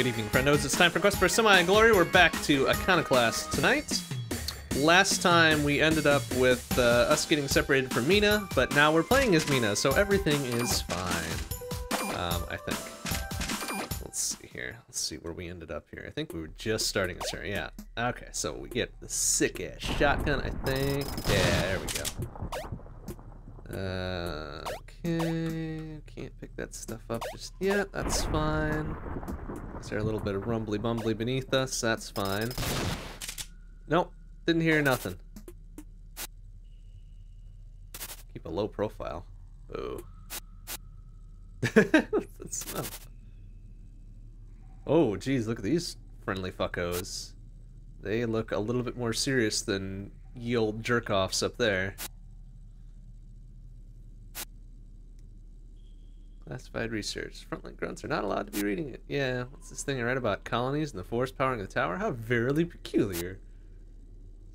Good evening, friendos. It's time for Quest for Semi and Glory. We're back to Iconoclasts tonight. Last time we ended up with uh, us getting separated from Mina, but now we're playing as Mina, so everything is fine. Um, I think. Let's see here. Let's see where we ended up here. I think we were just starting as her. Yeah. Okay, so we get the sick ass shotgun, I think. Yeah, there we go. Uh, okay, can't pick that stuff up just yet. That's fine. Is there a little bit of rumbly bumbly beneath us? That's fine. Nope, didn't hear nothing. Keep a low profile. Oh. Smell? Oh, geez, look at these friendly fuckos. They look a little bit more serious than ye old jerk-offs up there. Classified research. Frontline grunts are not allowed to be reading it. Yeah, what's this thing I read about colonies and the force powering the tower? How verily peculiar.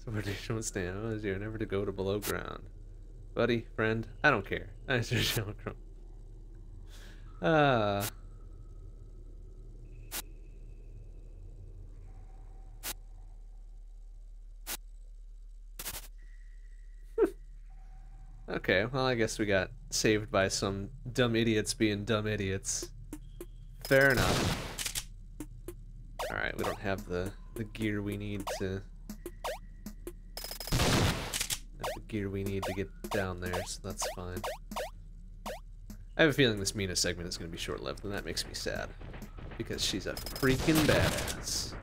Subordination would stand. Oh, zero, never to go to below ground. Buddy, friend, I don't care. I just don't Ah. Uh, Okay, well, I guess we got saved by some dumb idiots being dumb idiots. Fair enough. Alright, we don't have the, the gear we need to... the gear we need to get down there, so that's fine. I have a feeling this Mina segment is going to be short-lived, and that makes me sad. Because she's a freaking badass.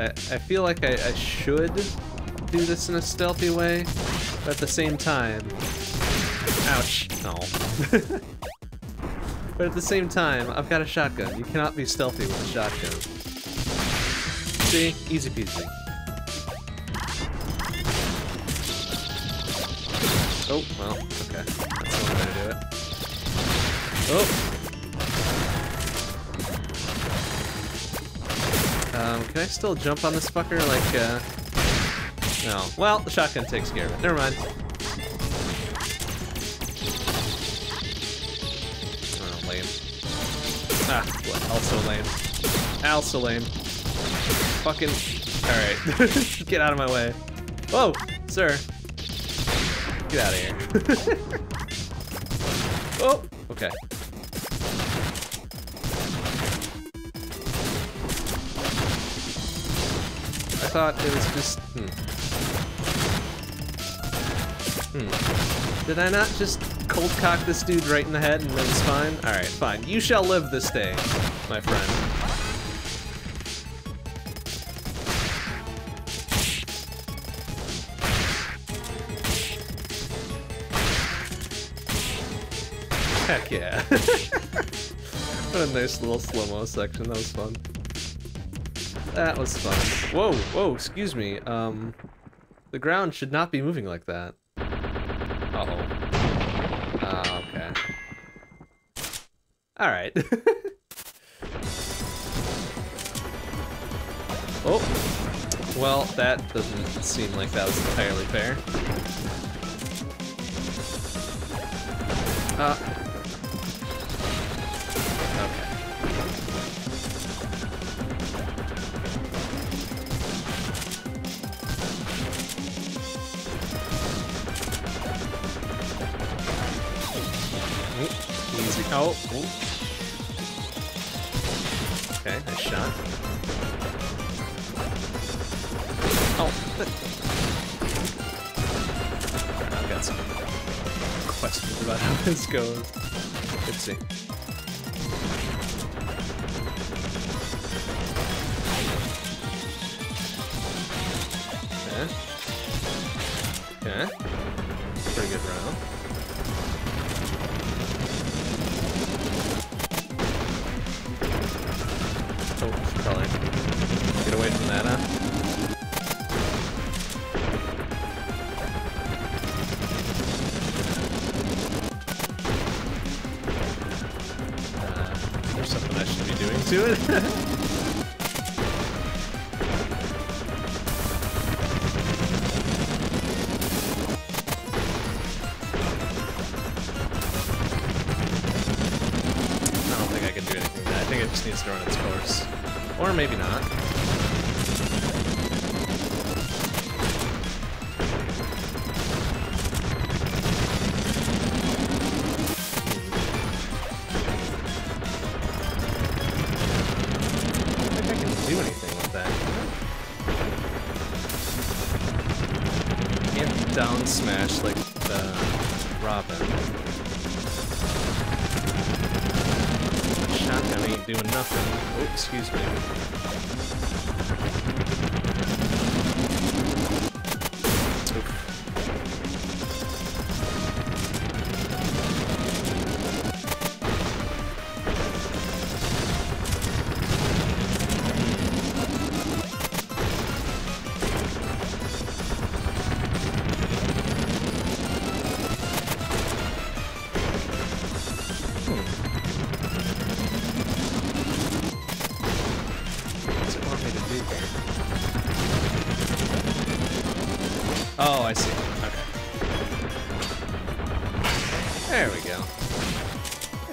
I, I feel like I, I should do this in a stealthy way, but at the same time... Ouch. No. but at the same time, I've got a shotgun. You cannot be stealthy with a shotgun. See? Easy peasy. Oh, well, okay. That's one way to do it. Oh! Um, can I still jump on this fucker? Like, uh... No. Well, the shotgun takes care of it. Never mind. Oh, lame. Ah, what? Also lame. Also lame. Fucking... Alright. Get out of my way. Whoa! Sir. Get out of here. oh! Okay. Thought it was just... Hmm. Hmm. Did I not just cold cock this dude right in the head and was fine? Alright, fine. You shall live this day, my friend. Heck yeah. what a nice little slow-mo section, that was fun. That was fun. Whoa, whoa, excuse me. Um, the ground should not be moving like that. Uh-oh. Uh, okay. Alright. oh. Well, that doesn't seem like that was entirely fair. Uh, Oh. Ooh. Okay, nice shot. Oh. Right, I've got some questions about how this goes. Let's see. Okay. Okay. Smash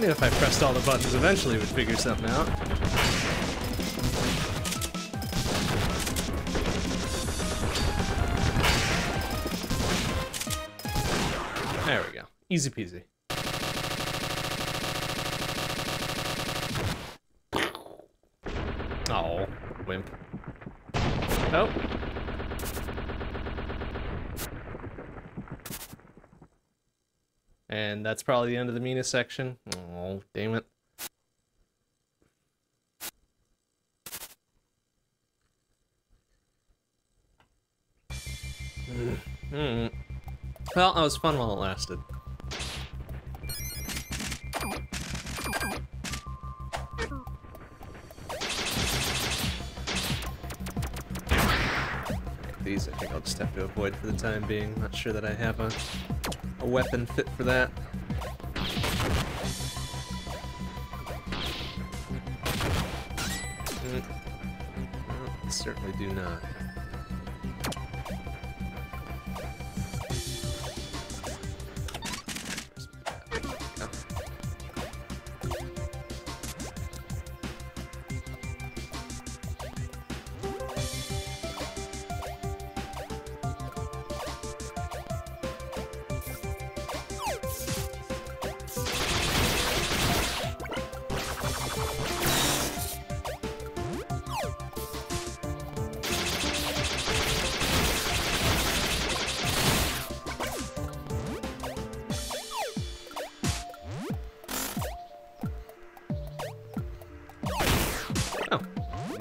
if I pressed all the buttons, eventually would figure something out. There we go. Easy peasy. Oh, wimp. Oh. And that's probably the end of the Mina section. Was fun while it lasted. These I think I'll just have to avoid for the time being. Not sure that I have a, a weapon fit for that.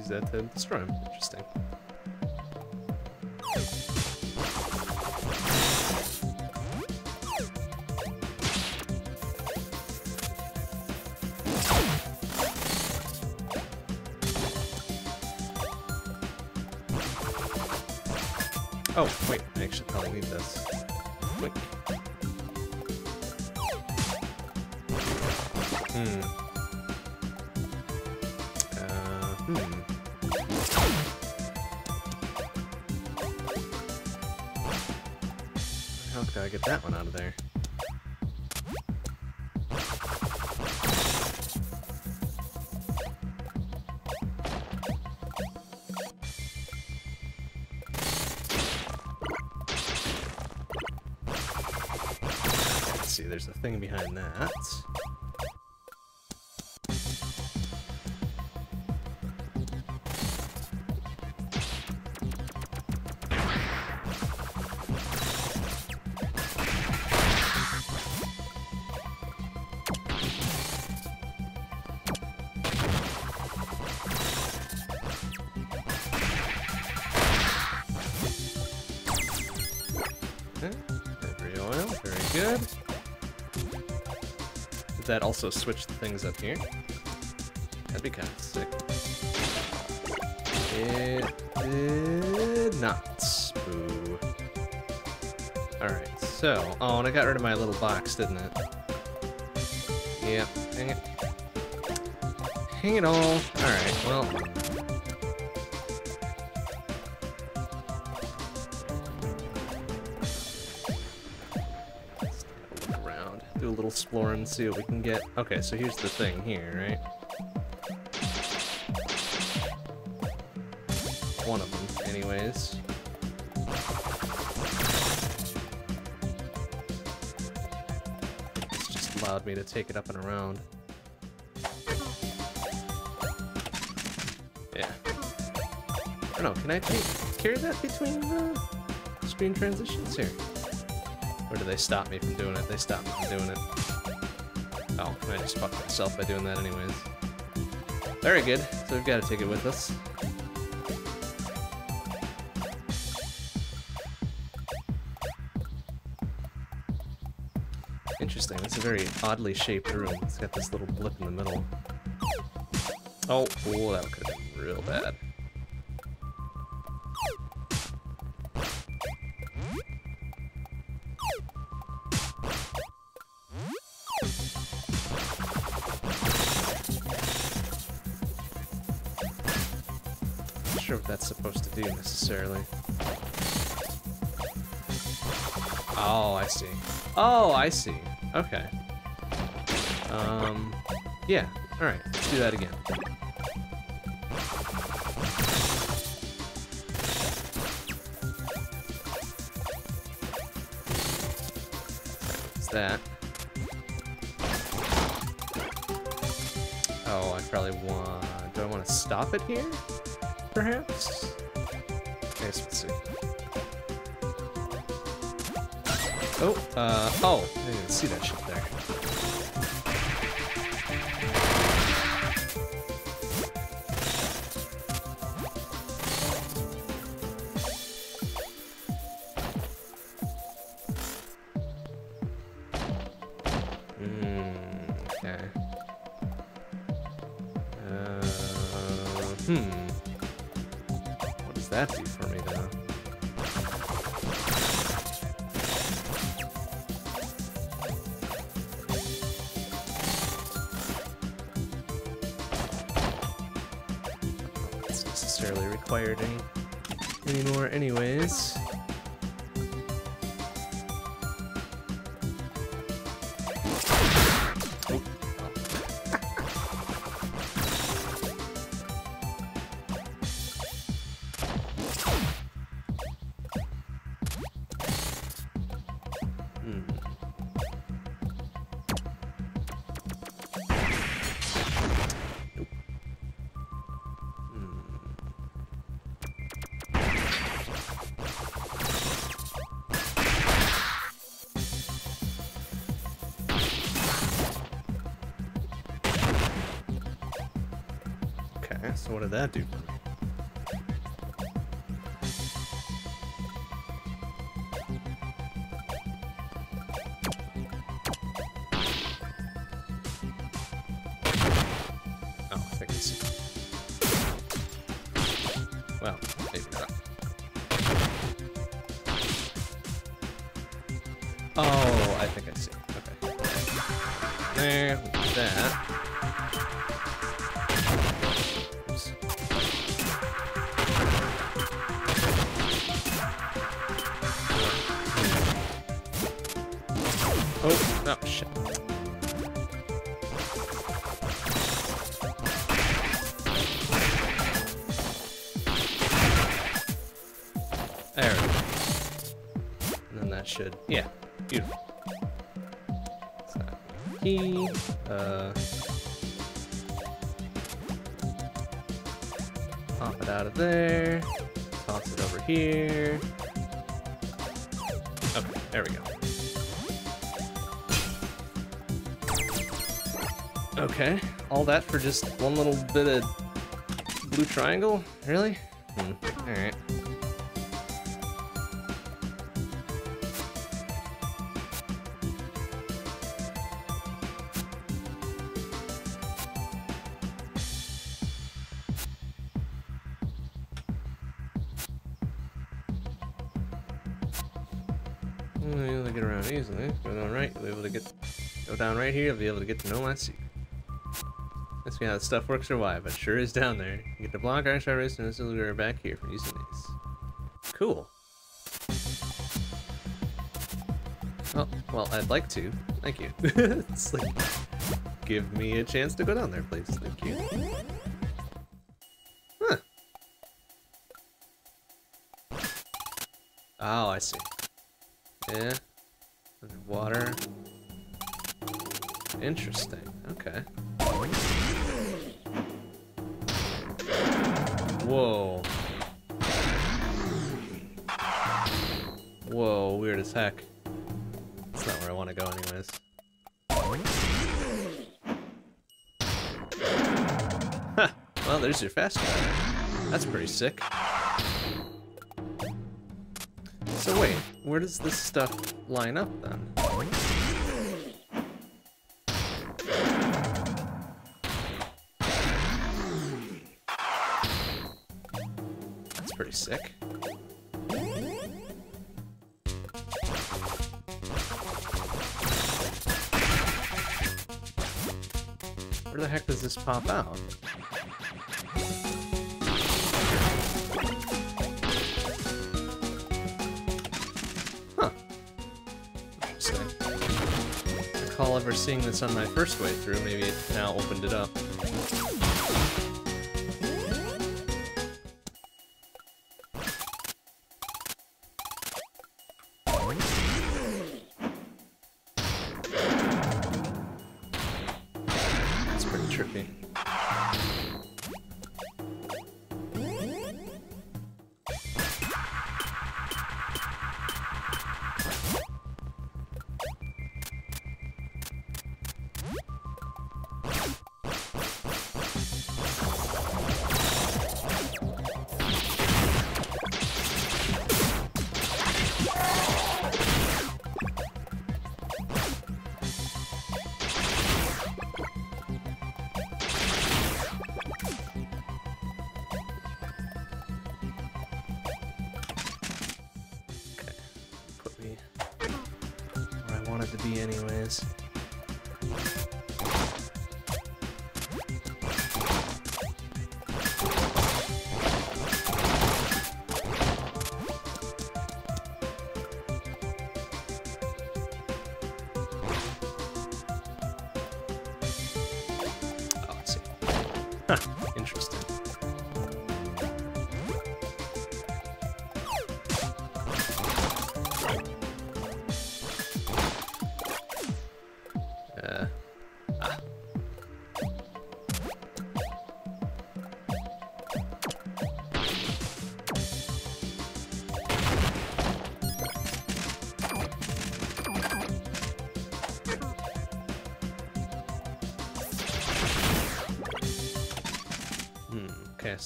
To destroy him. Interesting. Oh, wait, I actually probably need this. Quick. Gotta get that one out of there. Let's see, there's a thing behind that. That also switch things up here. That'd be kind of sick. It did not. Boo. Alright, so... Oh, and I got rid of my little box, didn't it? Yep, hang it. Hang it all. Alright, well... explore and see what we can get. Okay, so here's the thing here, right? one of them, anyways. It's just allowed me to take it up and around. Yeah. I don't know, can I take, carry that between the screen transitions here? Or do they stop me from doing it? They stop me from doing it. Oh, I just fucked myself by doing that anyways. Very good. So we've got to take it with us. Interesting. It's a very oddly shaped room. It's got this little blip in the middle. Oh, oh that could have been real bad. Necessarily. Oh, I see. Oh, I see. Okay. Um, yeah. All right. Let's do that again. What's that? Oh, I probably want. Do I want to stop it here? Perhaps. Oh, uh, oh, I didn't see that shit there. That do? Oh, I think I see. Well, maybe. Oh, I think I see. Okay. There, that. Yeah, beautiful. So, key, uh, pop it out of there, toss it over here. Okay, there we go. Okay, all that for just one little bit of blue triangle? Really? You'll be able to get to know my secret. Let's how this stuff works or why, but sure is down there. You get the block iron shot race and this is back here for using these. Cool. Well, well, I'd like to. Thank you. it's like, give me a chance to go down there, please. Thank you. Huh. Oh, I see. Yeah. Underwater. Interesting. Okay. Whoa. Whoa, weird as heck. That's not where I want to go anyways. Huh. Well, there's your fast travel. That's pretty sick. So wait, where does this stuff line up then? This pop out? Huh. Recall ever seeing this on my first way through, maybe it now opened it up.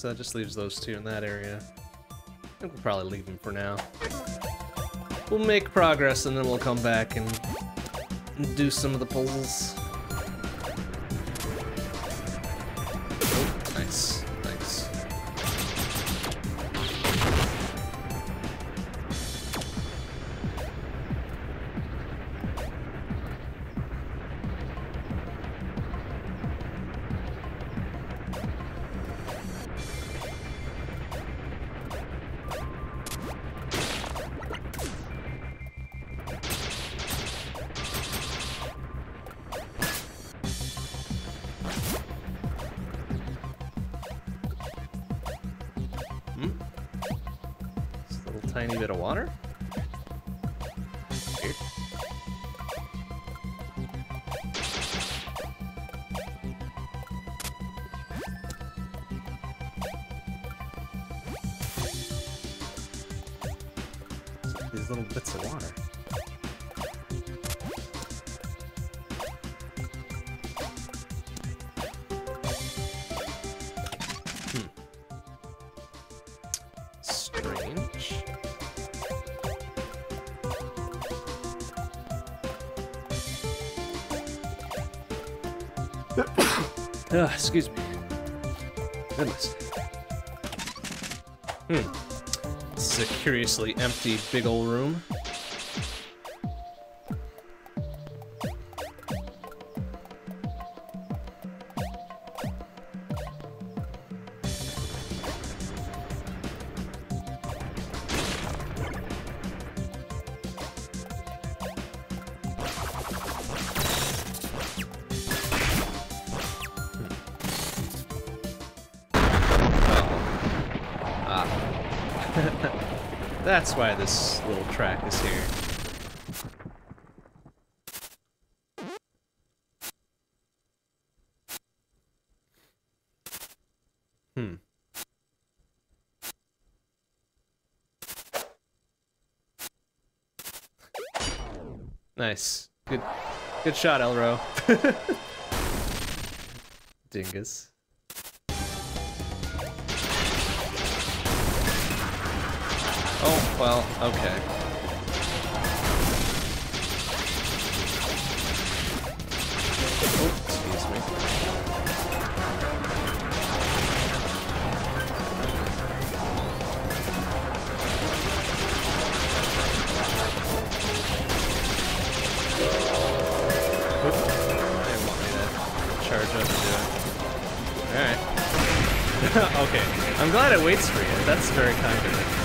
So that just leaves those two in that area. I think we'll probably leave them for now. We'll make progress and then we'll come back and do some of the puzzles. Tiny bit of water? Curiously empty big ol' room. That's why this little track is here. Hmm. Nice. Good good shot, Elro. Dingus. Oh, well, okay. Excuse me. Charge up. Alright. okay. I'm glad it waits for you. That's very kind of it.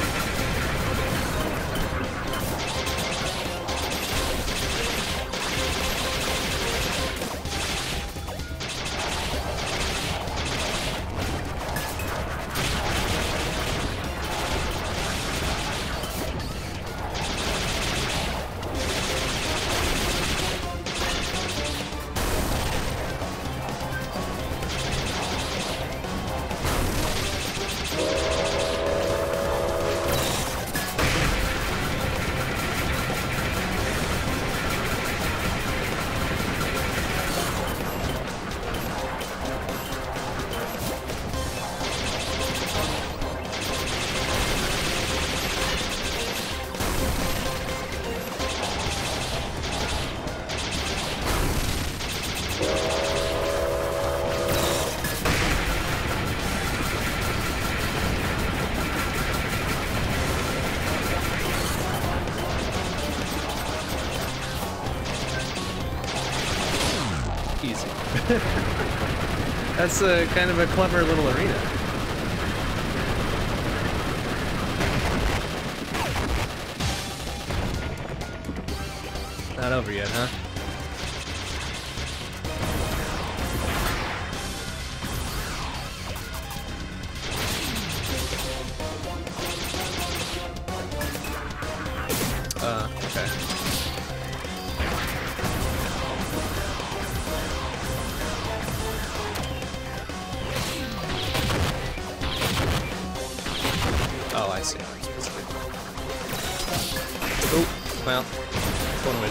That's a kind of a clever little arena.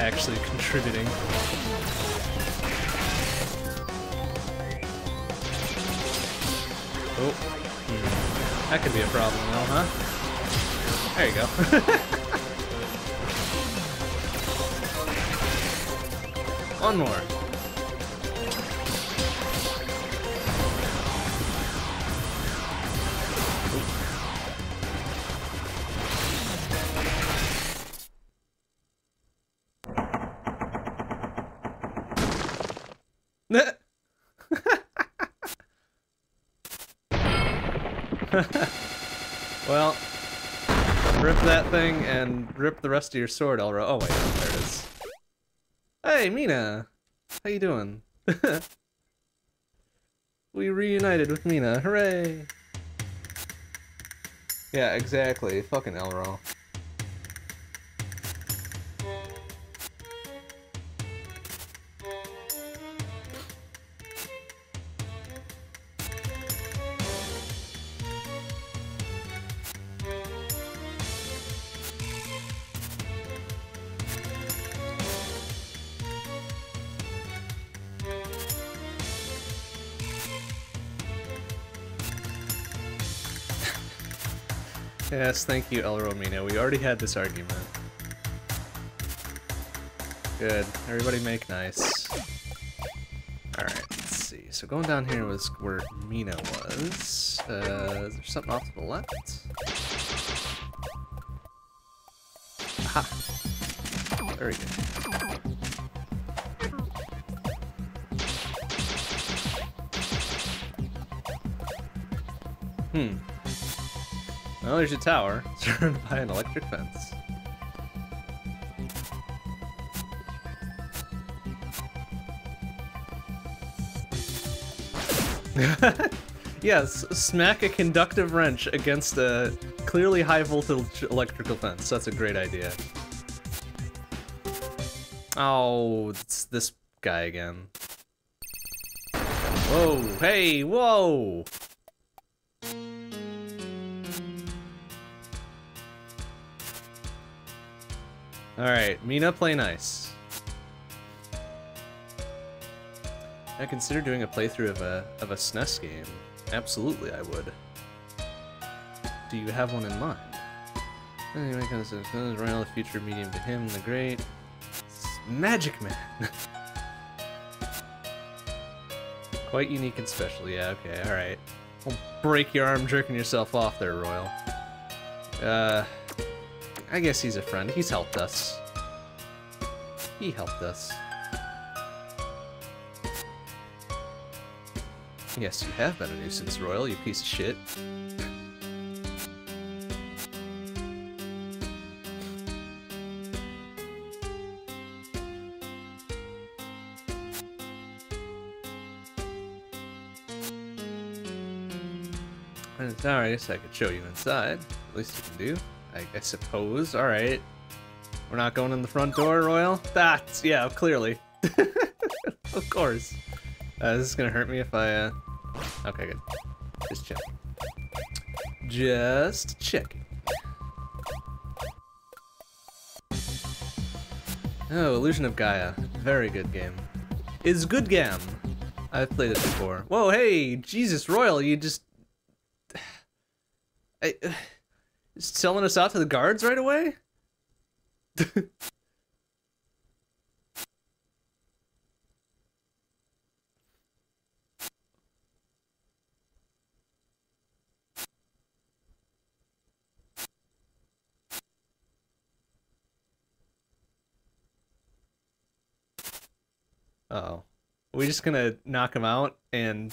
Actually contributing. Oh. Hmm. That could be a problem though, huh? There you go. One more. Of your sword, Elro. Oh wait, there it is. Hey, Mina! How you doing? we reunited with Mina, hooray! Yeah, exactly. Fucking Elro. Yes, thank you, El Romino. We already had this argument. Good. Everybody make nice. Alright, let's see. So going down here was where Mina was. Uh, is there something off to the left? Aha. Very good. Hmm. Well, there's your tower, surrounded by an electric fence. yes, smack a conductive wrench against a clearly high voltage electrical fence. That's a great idea. Oh, it's this guy again. Whoa, hey, whoa! Alright, Mina, play nice. I consider doing a playthrough of a of a SNES game. Absolutely, I would. Do you have one in mind? Anyway, of Royal, the future medium to him, the great. Magic Man. Quite unique and special. Yeah, okay, alright. Don't break your arm jerking yourself off there, Royal. Uh, I guess he's a friend. He's helped us. He helped us. Yes, you have been a nuisance, Royal, you piece of shit. Alright, so I could show you inside. At least you can do. I, I suppose. Alright. We're not going in the front door, Royal? That's, yeah, clearly. of course. Uh, this is gonna hurt me if I, uh... Okay, good. Just check. Just check. Oh, Illusion of Gaia. Very good game. Is good game. I've played it before. Whoa, hey, Jesus, Royal, you just... I, selling us out to the guards right away? Uh oh. Are we just gonna knock him out and...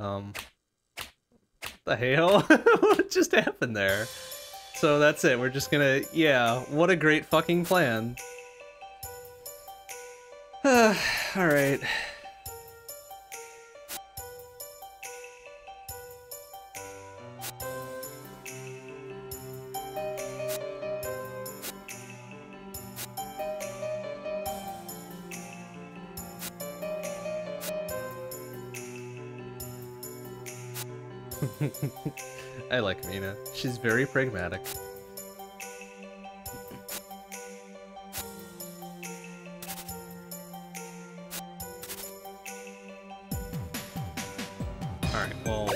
Um... The hell? what just happened there? So that's it, we're just gonna... Yeah, what a great fucking plan. Alright. She's very pragmatic. Alright, well...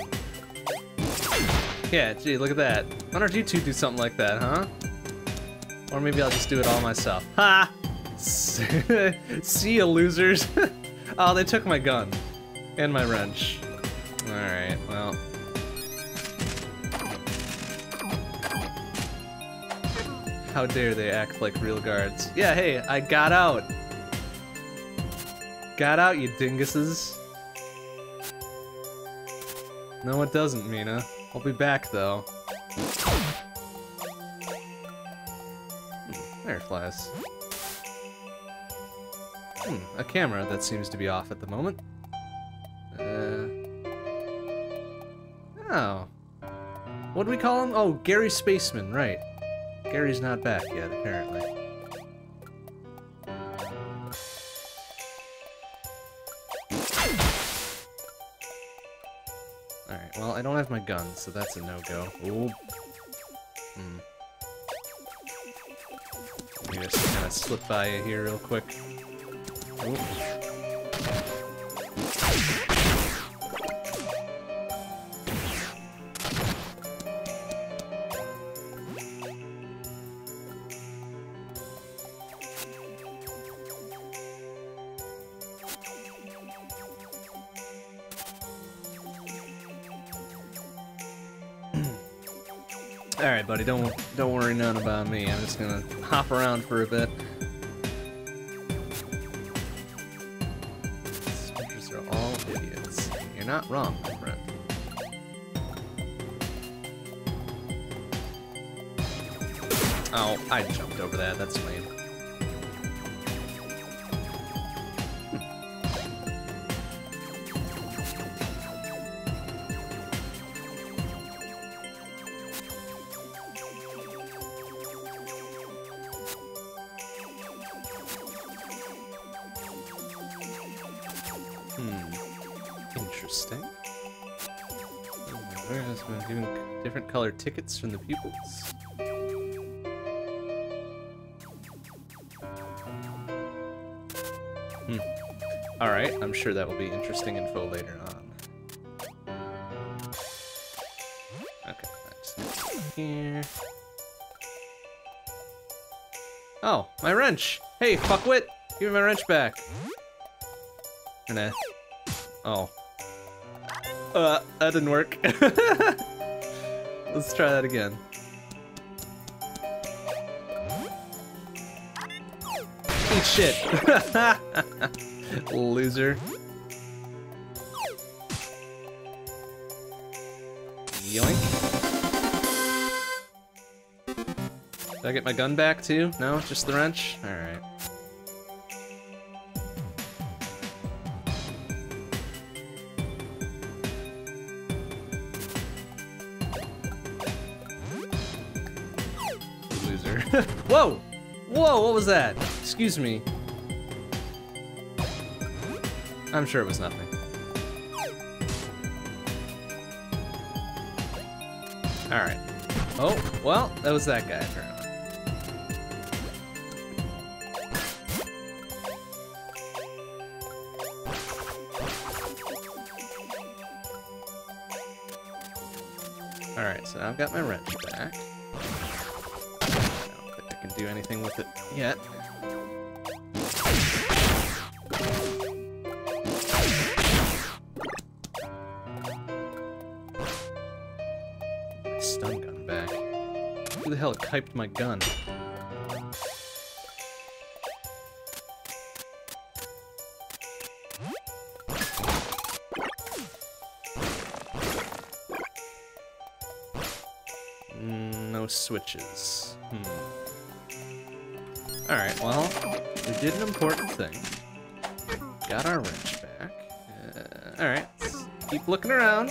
Yeah, gee, look at that. Why don't you two do something like that, huh? Or maybe I'll just do it all myself. Ha! See ya, losers! oh, they took my gun. And my wrench. How dare they act like real guards. Yeah, hey, I got out. Got out, you dinguses. No, it doesn't, Mina. I'll be back, though. Hmm, there flies. Hmm, a camera that seems to be off at the moment. Uh... Oh. What do we call him? Oh, Gary Spaceman, right. Gary's not back yet, apparently. Alright, well, I don't have my gun, so that's a no-go. Ooh. Hmm. Let me just kind of slip by you here real quick. Ooh. All right, buddy. Don't don't worry none about me. I'm just gonna hop around for a bit. Soldiers are all idiots. You're not wrong, my friend. Oh, I jumped over that. That's lame. Tickets from the pupils? Hmm. Alright, I'm sure that will be interesting info later on. Okay, that's here. Oh, my wrench! Hey, fuckwit! Give me my wrench back! Nah. Oh. Uh, that didn't work. Let's try that again. Eat shit. Loser. Yoink. Did I get my gun back too? No? Just the wrench? Alright. Was that? Excuse me. I'm sure it was nothing. Alright. Oh, well, that was that guy, apparently. Alright, so I've got my wrench back. With it yet. My stun gun back. Who the hell hyped my gun? Mm, No switches. Hmm. Alright, well, we did an important thing. Got our wrench back. Uh, Alright, keep looking around.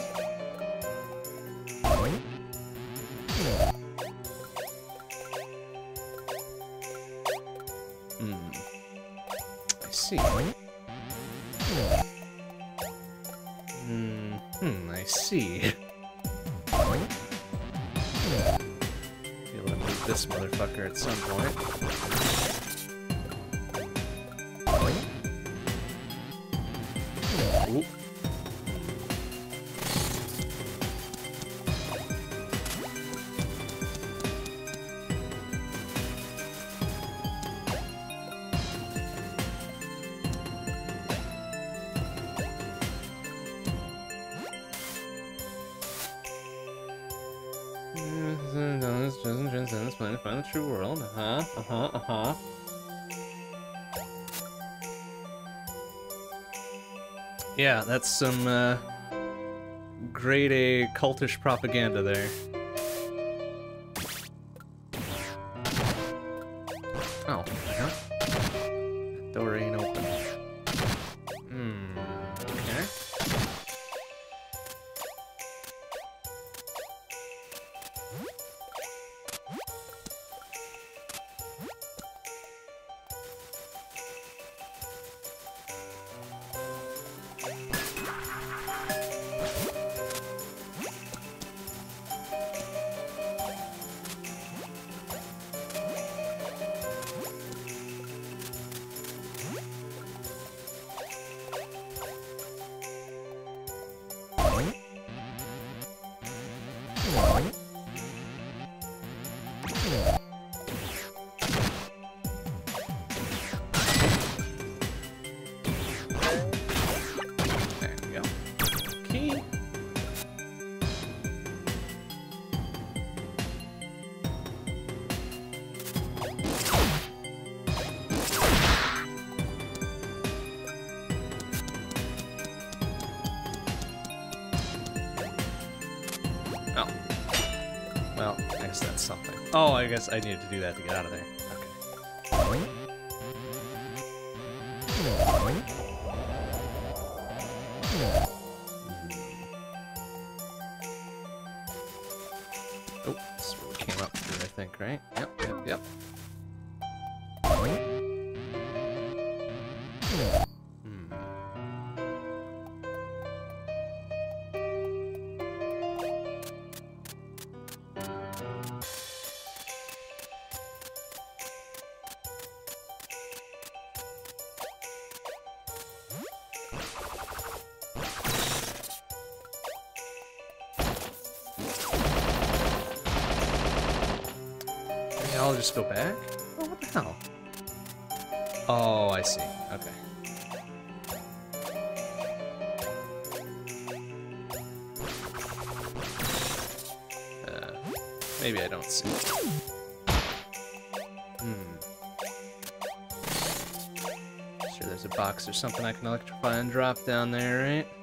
Transcendence, plan to find the true world. Uh-huh, uh-huh, uh-huh. Yeah, that's some, uh, grade A cultish propaganda there. Do that something I can electrify and drop down there, right?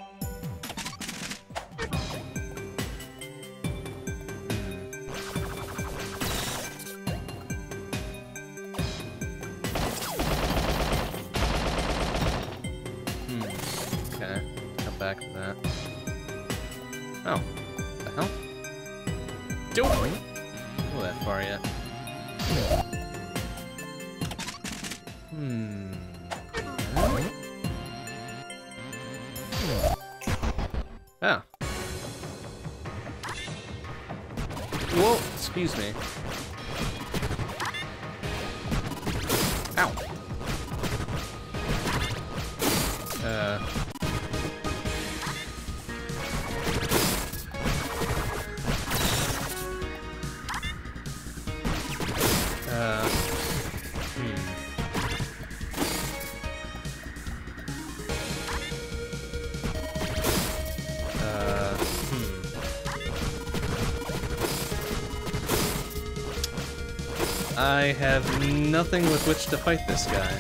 Have nothing with which to fight this guy.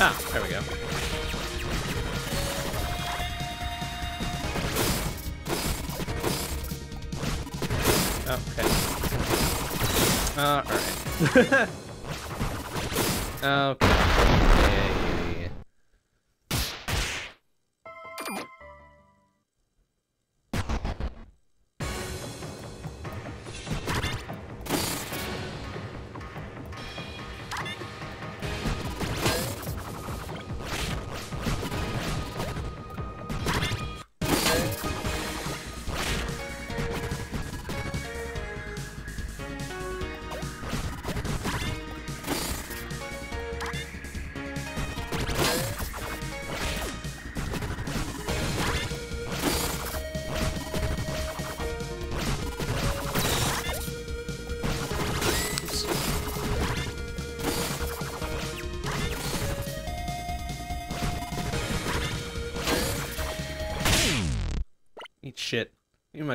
Ah, there we go. Okay. Alright. okay.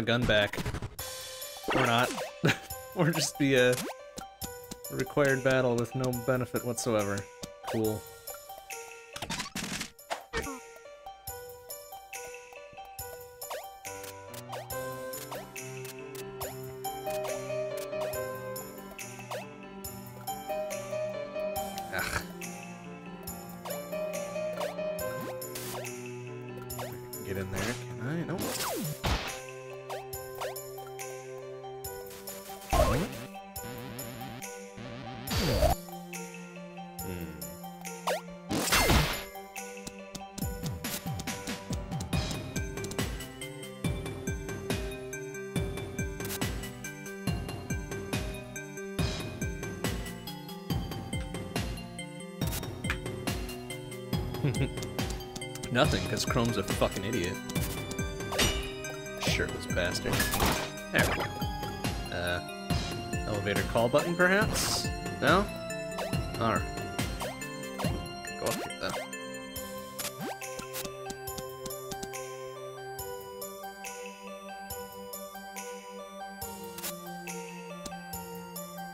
My gun back. Or not. or just be a required battle with no benefit whatsoever. Cool. Chrome's a fucking idiot. Shirtless bastard. There we go. Uh, elevator call button, perhaps? No? Alright. Go up here, though.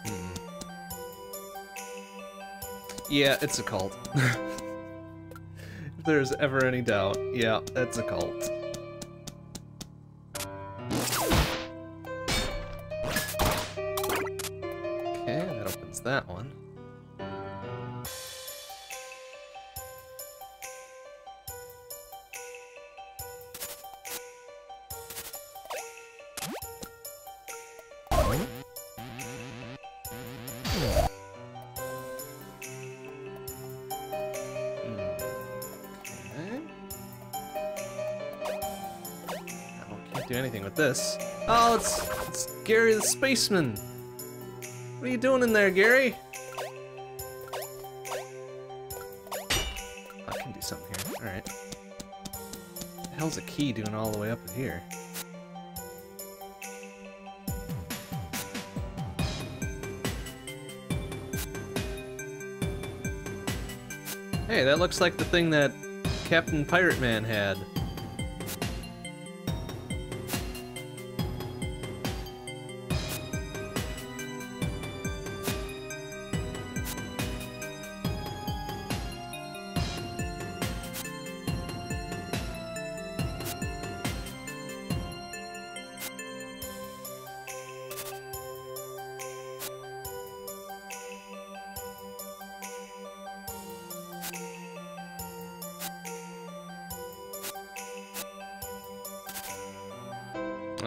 Hmm. Yeah, it's a cult. there's ever any doubt. Yeah, that's a cult. This. Oh, it's, it's Gary the Spaceman. What are you doing in there, Gary? I can do something here. Alright. The hell's a key doing all the way up in here? Hey, that looks like the thing that Captain Pirate Man had.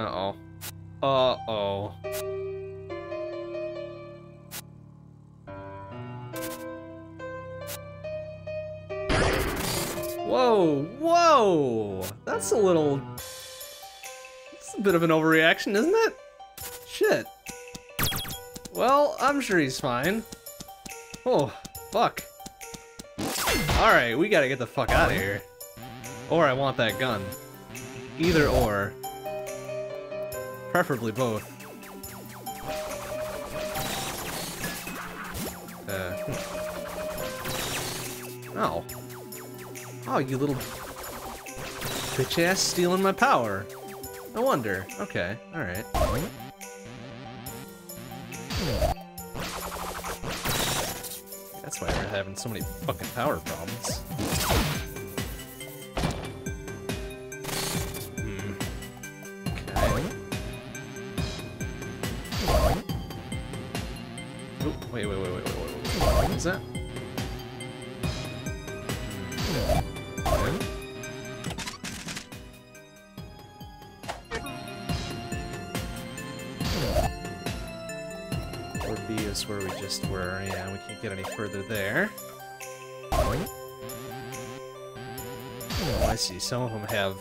Uh-oh. Uh-oh. Whoa, whoa! That's a little... That's a bit of an overreaction, isn't it? Shit. Well, I'm sure he's fine. Oh, fuck. Alright, we gotta get the fuck out of here. Or I want that gun. Either or. Preferably both. Uh. Oh. Oh, you little bitch ass stealing my power. No wonder. Okay, alright. That's why we're having so many fucking power problems. See. Some of them have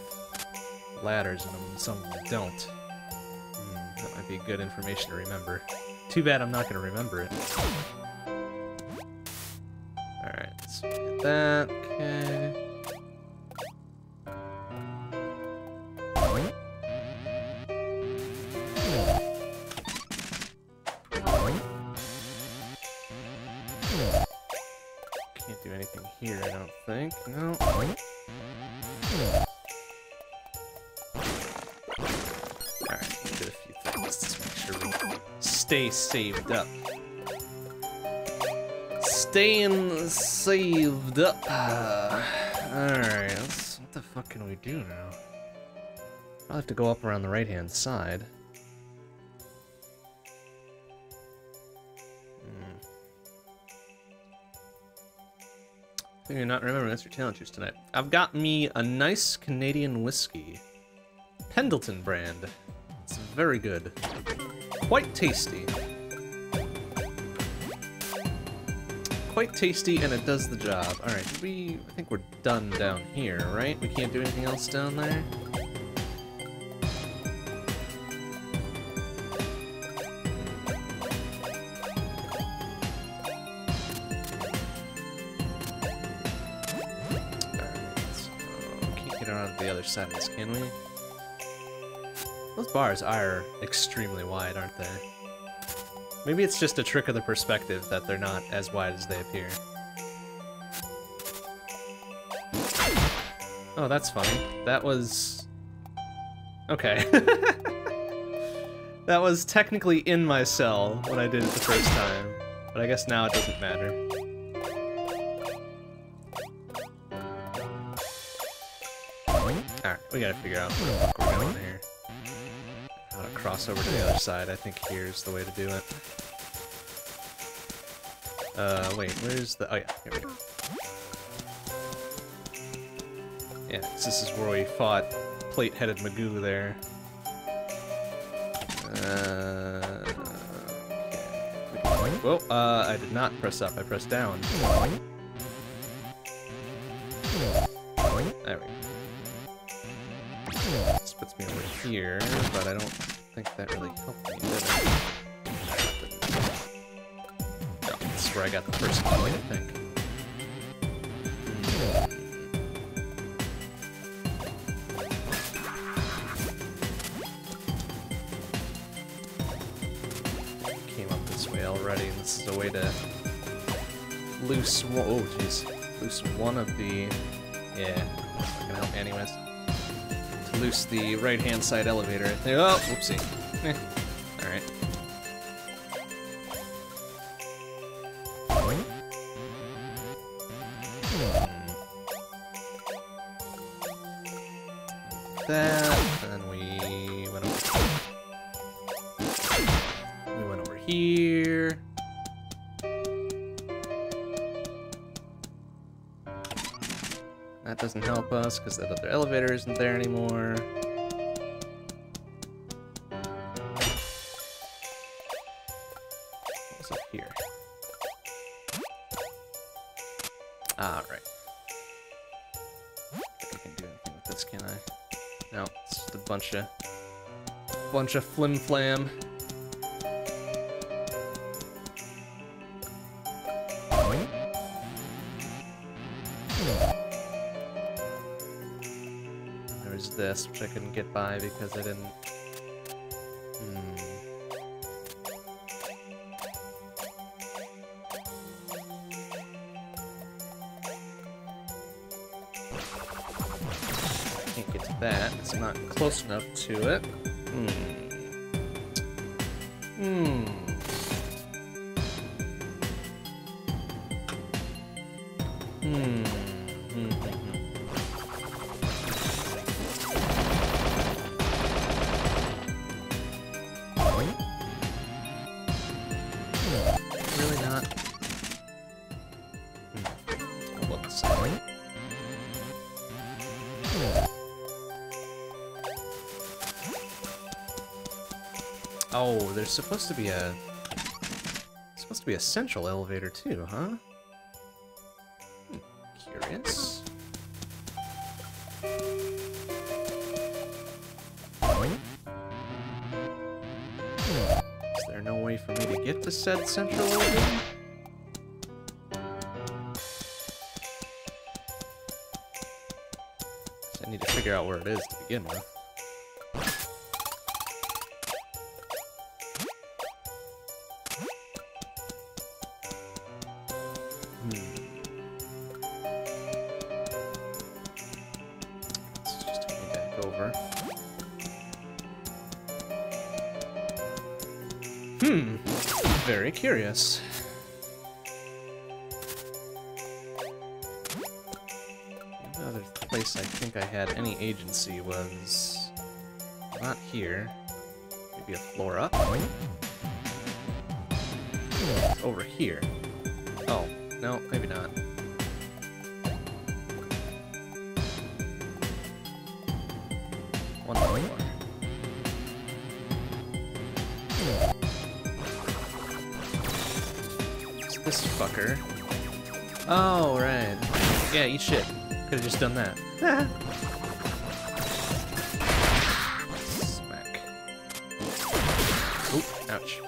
ladders in them, and some of them don't. Hmm, that might be good information to remember. Too bad I'm not going to remember it. Alright, let's get that. Saved up. Staying saved up. Alright, what the fuck can we do now? I'll have to go up around the right hand side. Hmm. You're not remembering that's your tonight. I've got me a nice Canadian whiskey. Pendleton brand. It's very good. Quite tasty. Quite tasty, and it does the job. Alright, we... I think we're done down here, right? We can't do anything else down there? Side can we? Those bars are extremely wide, aren't they? Maybe it's just a trick of the perspective that they're not as wide as they appear. Oh, that's funny. That was... Okay. that was technically in my cell when I did it the first time, but I guess now it doesn't matter. Alright, we gotta figure out what we're going here. How to cross over to the other side. I think here's the way to do it. Uh, wait, where's the... Oh yeah, here we go. Yeah, this is where we fought plate-headed Magoo there. Uh. Well, uh, I did not press up, I pressed down. There we go. This puts me over here, but I don't think that really helped me, I got the first key, I think. Came up this way already, and this is a way to loose one, oh jeez, loose one of the, yeah, not gonna help anyways. To loose the right-hand side elevator. Oh, whoopsie. us because that other elevator isn't there anymore. What's up here? Ah, right. I can do anything with this, can I? No, it's just a bunch of bunch of flim flam. Get by because I didn't. Hmm. Can't get to that. It's not close enough to it. Hmm. Supposed to be a supposed to be a central elevator too, huh? Hmm, Curious. Is there no way for me to get to said central elevator? I need to figure out where it is to begin with. Very curious. The other place I think I had any agency was not here. Maybe a floor up. It's over here. Oh, no, maybe not. One more. This fucker. Oh, right. Yeah, eat shit. Could've just done that. Smack. Oop, ouch.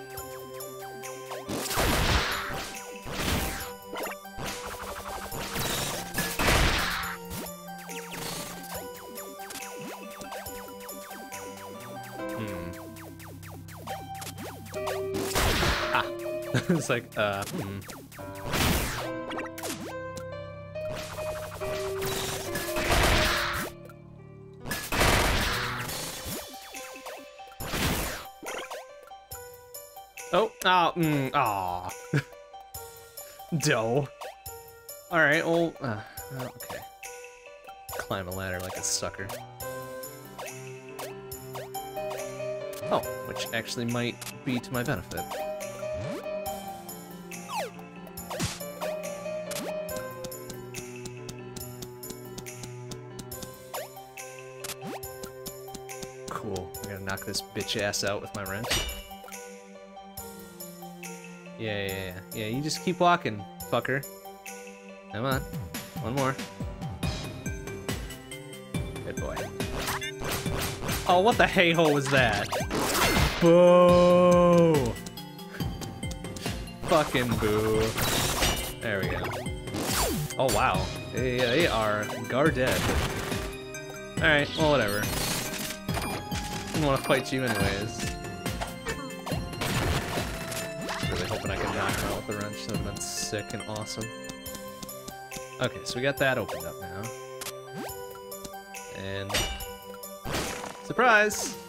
like, uh, mm. Oh, ah, oh, mm, aw. Oh. Dough. Alright, well, uh, okay. Climb a ladder like a sucker. Oh, which actually might be to my benefit. Knock this bitch ass out with my wrench. Yeah, yeah, yeah. Yeah, you just keep walking, fucker. Come on. One more. Good boy. Oh, what the hey-ho was that? Boo! Fucking boo. There we go. Oh, wow. They, they are guarded. Alright, well, whatever. I didn't want to fight you anyways. Really hoping I can knock him out with the wrench. That would have been sick and awesome. Okay, so we got that opened up now. And... Surprise!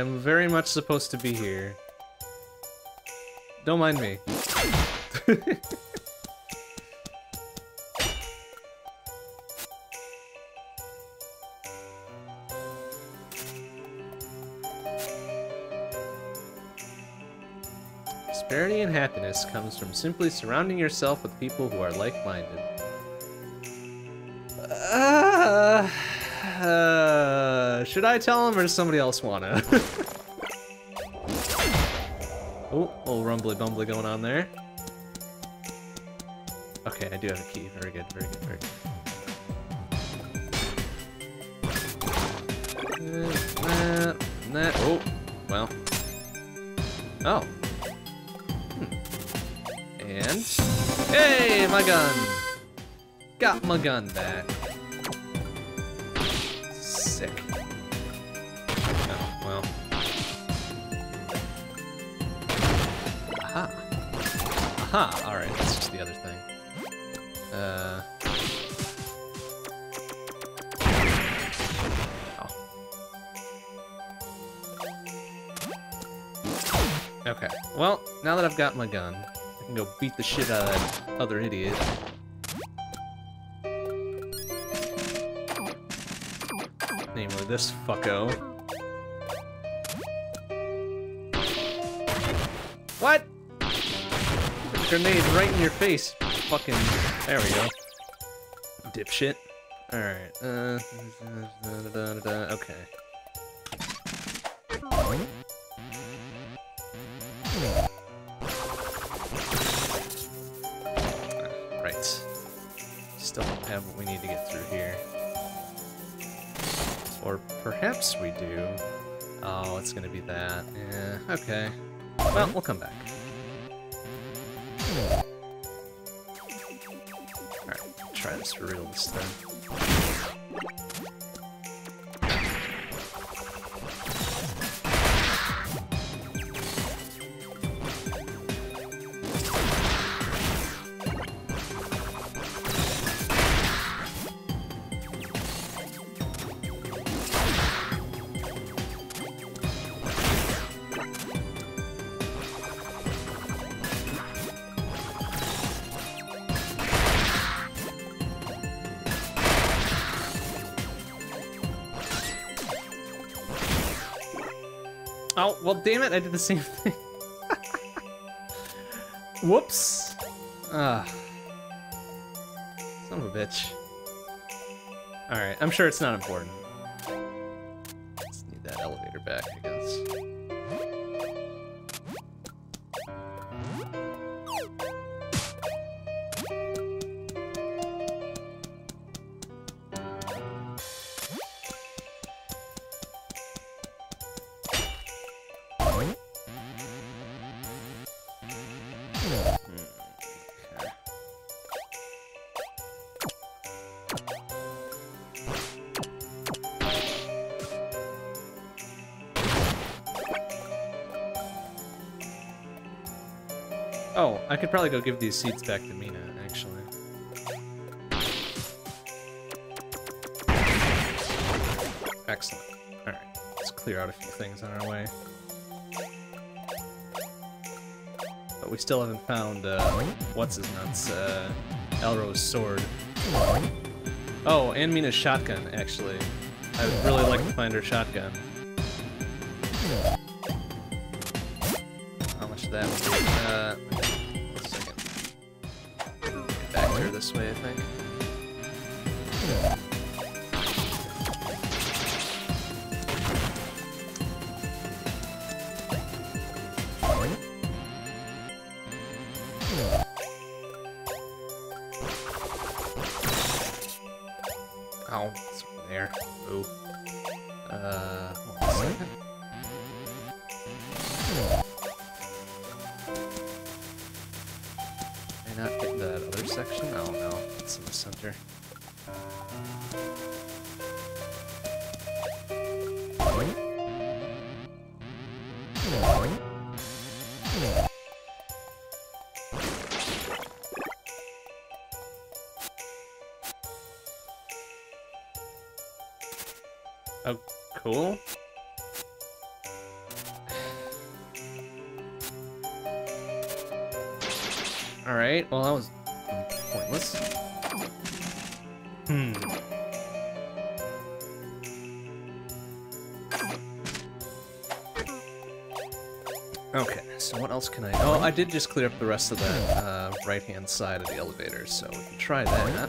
Am very much supposed to be here. Don't mind me. Prosperity and happiness comes from simply surrounding yourself with people who are like-minded. Should I tell him or does somebody else wanna? oh, little rumbly bumbly going on there. Okay, I do have a key. Very good, very good, very good. Uh, that, that, oh, well. Oh. Hmm. And, hey, my gun! Got my gun back. Aha, alright, that's just the other thing. Uh... Oh. Okay, well, now that I've got my gun, I can go beat the shit out of that other idiot. Namely this fucko. Grenade right in your face. Fucking. There we go. Dipshit. Alright. Uh. Da, da, da, okay. Right. Still don't have what we need to get through here. Or perhaps we do. Oh, it's gonna be that. Yeah, okay. Well, we'll come back. For real this time. Damn it, I did the same thing. Whoops. Ah. Son of a bitch. Alright, I'm sure it's not important. could probably go give these seats back to Mina, actually. Excellent. Alright, let's clear out a few things on our way. But we still haven't found, uh, what's-his-nuts, uh, Elro's sword. Oh, and Mina's shotgun, actually. I would really like to find her shotgun. Oh, cool. Alright, well that was pointless. Hmm. Okay, so what else can I... Oh, I did just clear up the rest of the uh, right-hand side of the elevator, so we can try that.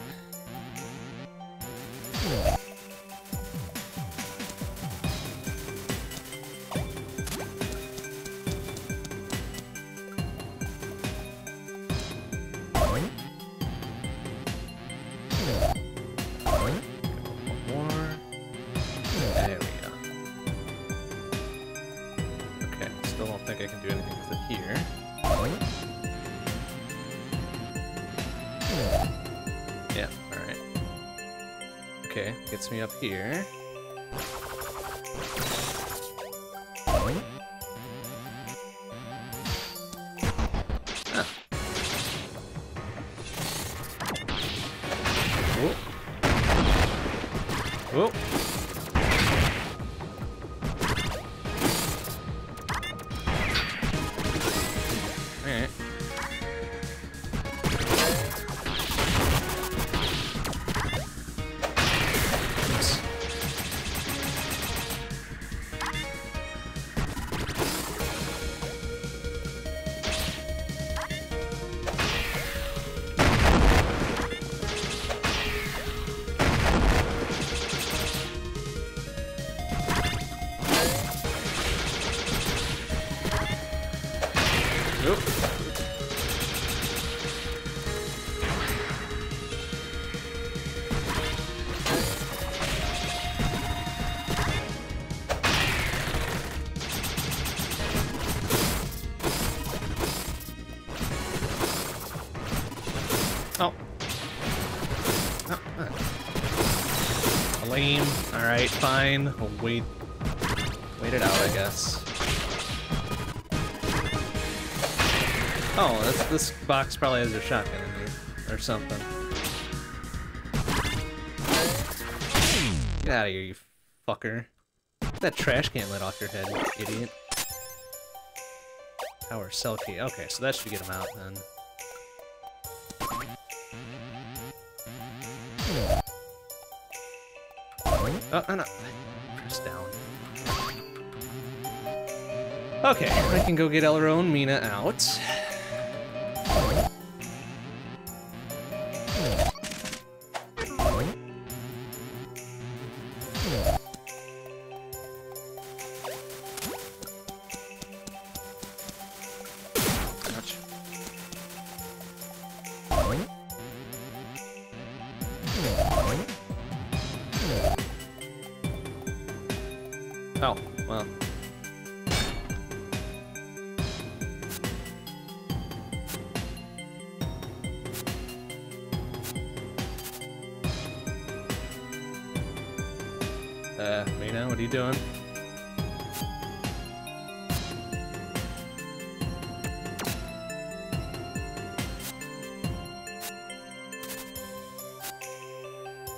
Fine. We'll wait. Wait it out, I guess. Oh, this, this box probably has a shotgun in it, or something. Get out of here, you fucker. Get that trash can lit off your head, you idiot. Power cell key. Okay, so that should get him out then. No. Press down. Okay, I can go get Elro and Mina out.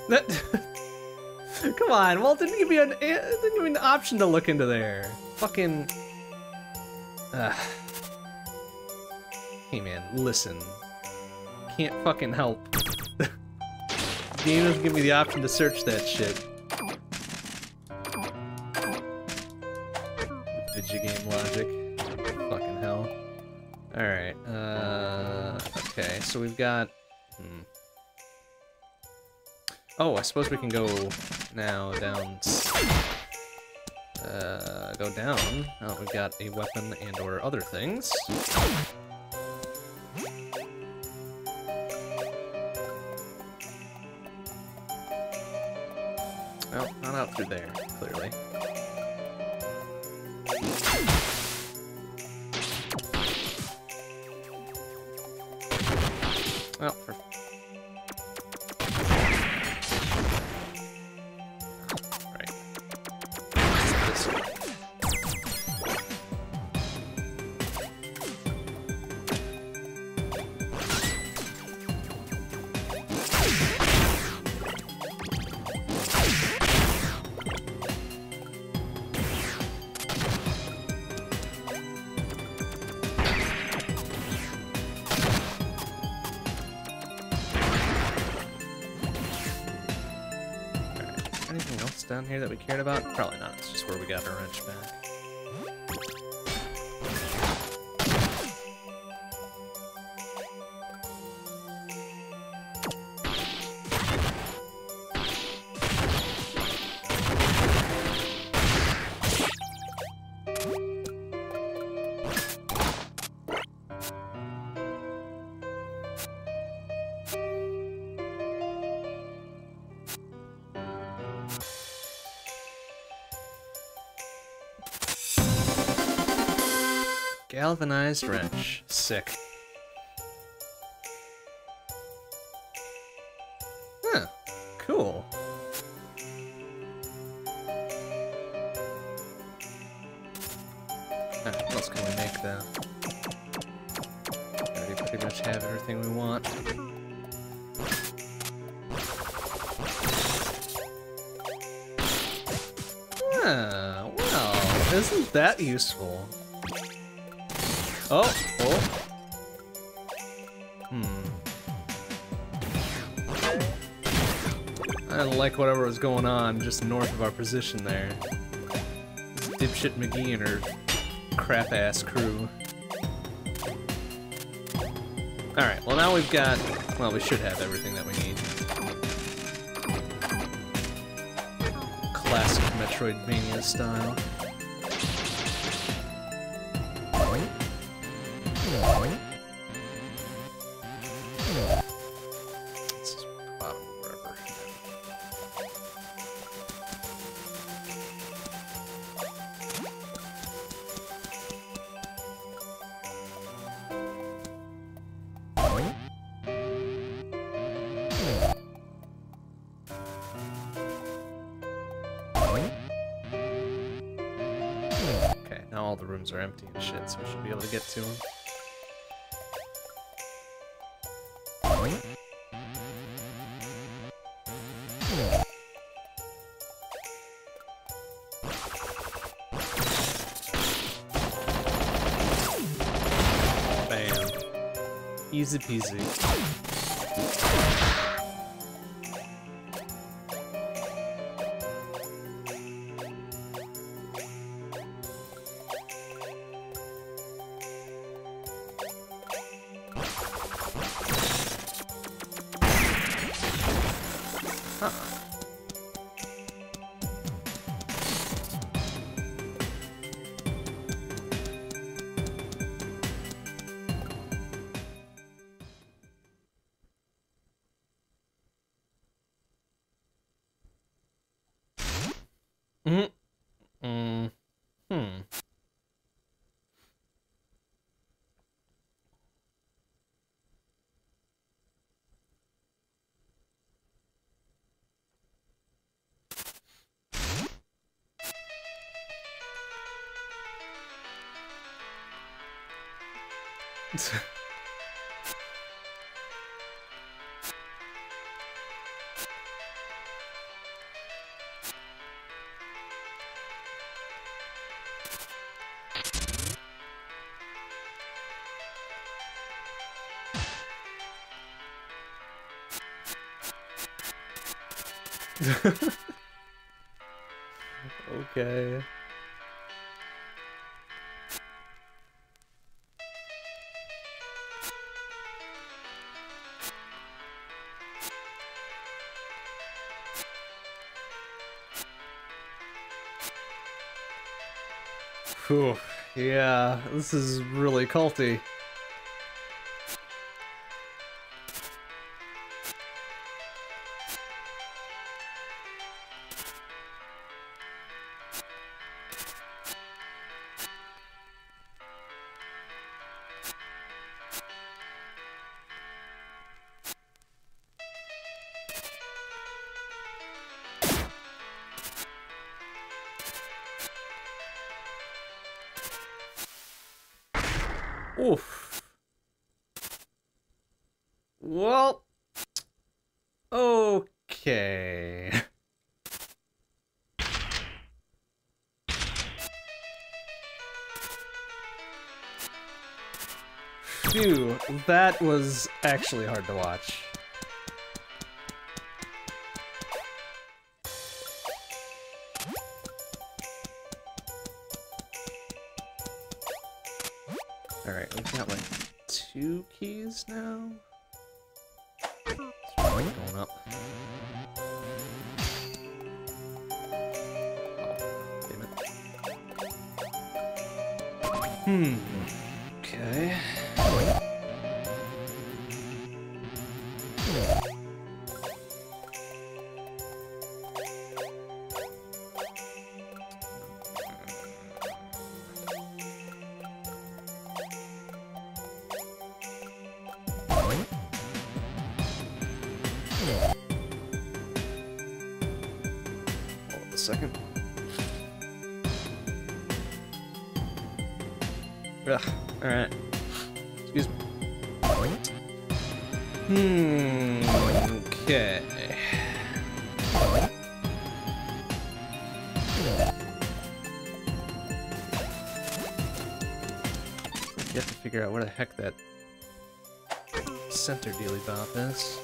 Come on, Walt didn't give me an eh, didn't give me an option to look into there. Fucking. Ugh. Hey man, listen. Can't fucking help. Game doesn't give me the option to search that shit. Digigame logic. Fucking hell. Alright, uh... Okay, so we've got... Oh, I suppose we can go now down... Uh, go down. Oh, we've got a weapon and or other things. Well, not out through there, clearly. Cared about? Probably not. It's just where we got our wrench back. Galvanized wrench. Sick. Huh. Cool. Right, what else can we make though? Already pretty much have everything we want. Ah, well, isn't that useful? Oh, oh. Hmm. I didn't like whatever was going on just north of our position there. Dipshit McGee and her crap-ass crew. Alright, well now we've got... Well, we should have everything that we need. Classic Metroidvania style. Easy peasy. Yeah, this is really culty. Actually hard to watch. Alright, we've got like two keys now. Going up. Oh, damn it. Hmm. You have to figure out where the heck that center dealy bop is.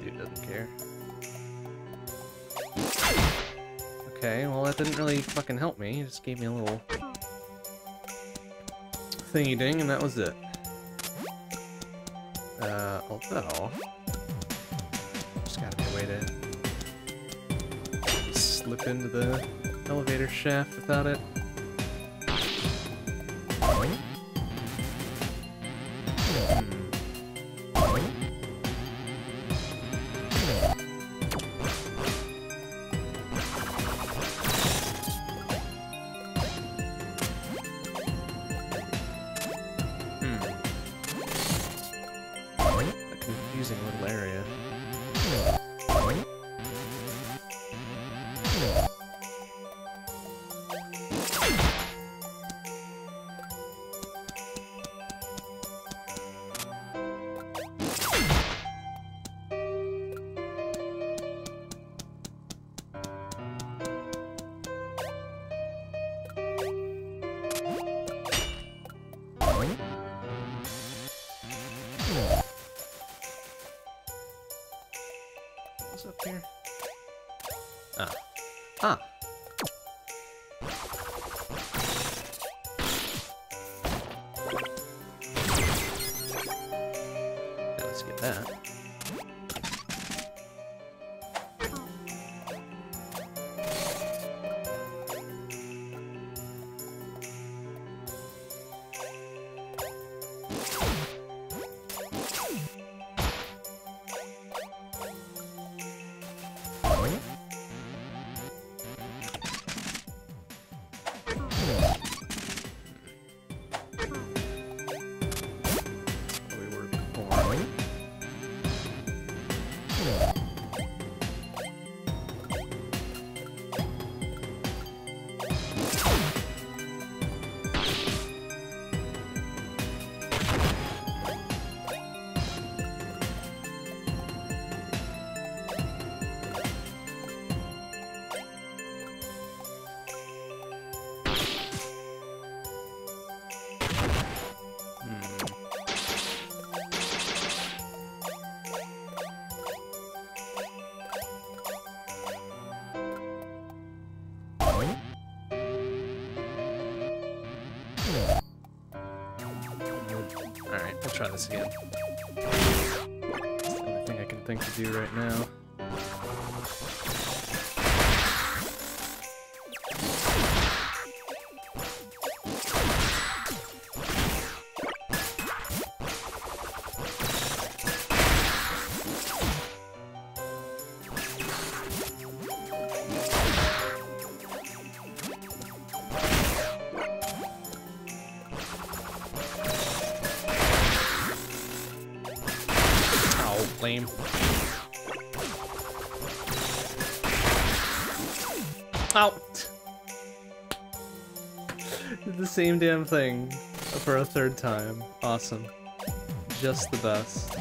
Dude doesn't care. Okay, well that didn't really fucking help me. It just gave me a little thingy ding, and that was it. Without it. Try this again. The only thing I can think to do right now. Same damn thing for a third time. Awesome. Just the best.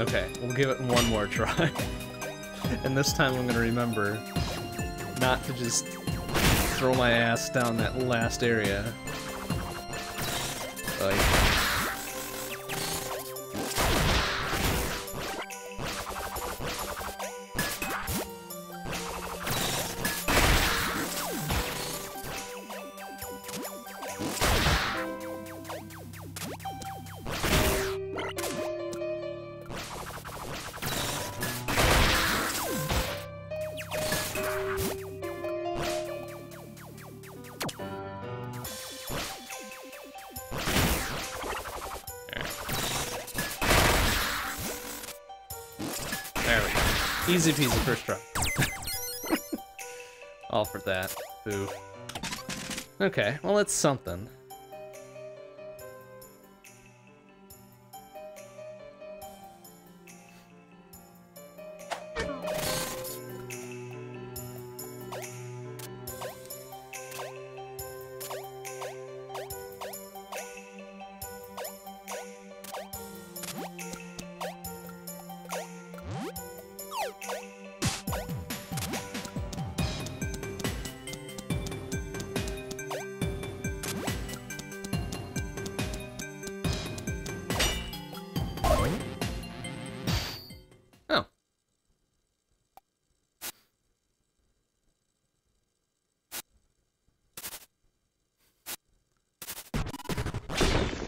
Okay, we'll give it one more try. and this time I'm gonna remember not to just throw my ass down that last area. Easy peasy first try. All for that. Boo. Okay, well it's something.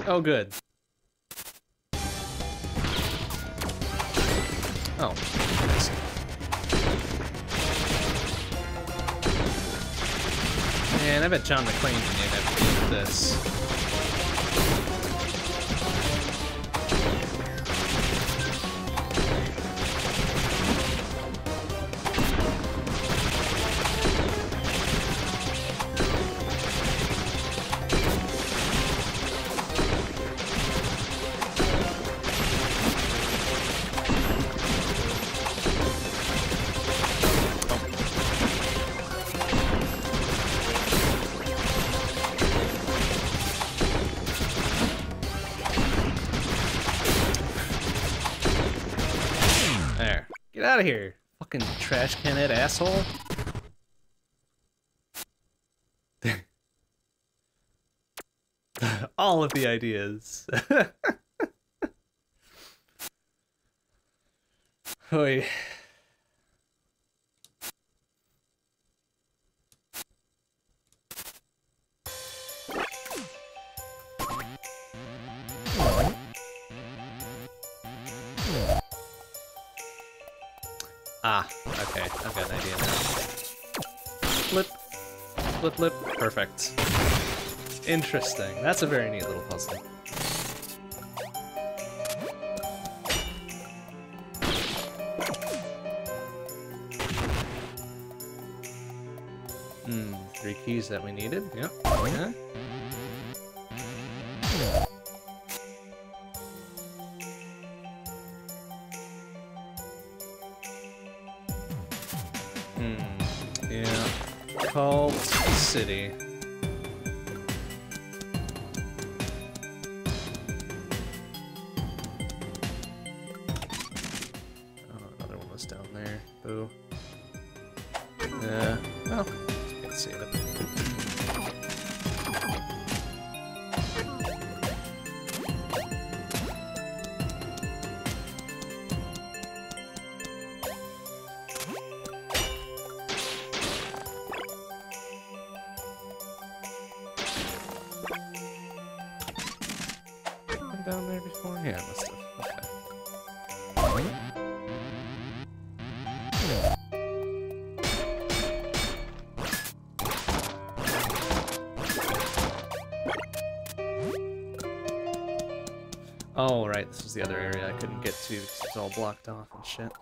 Oh, good. Oh. Man, I bet John McClane's in the NFT of this. Trash can head asshole. All of the ideas. Oi. Interesting, that's a very neat little puzzle. Hmm, three keys that we needed, yep. Yeah. All blocked off and shit.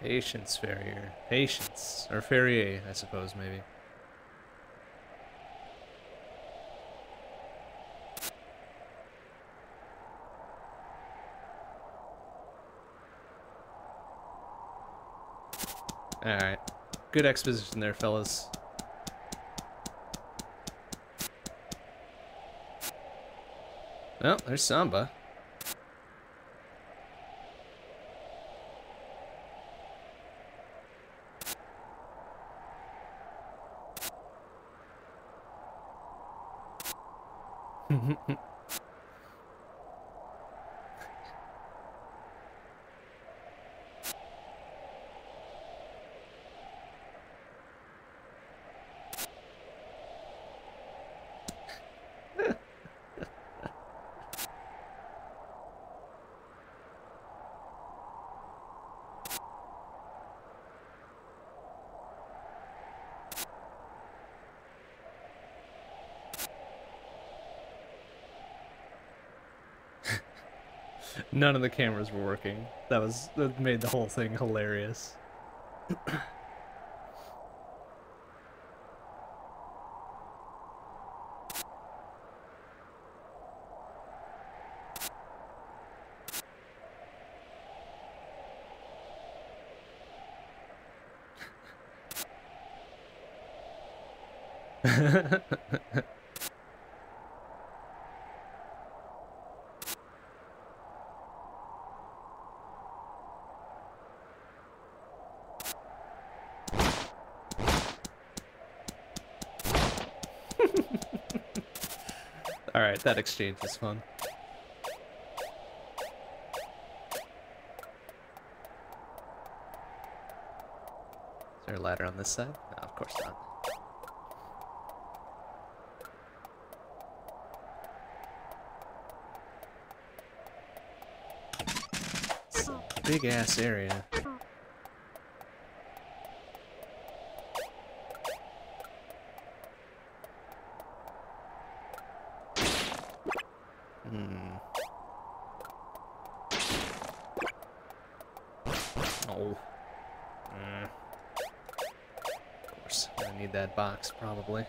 Patience, Ferrier. Patience. Or Ferrier, I suppose, maybe. Alright. Good exposition there, fellas. Oh, there's Samba. None of the cameras were working. That was that made the whole thing hilarious. That exchange was fun. Is there a ladder on this side? No, of course not. big ass area. Hmm. Oh. Mm. Of course, I need that box, probably.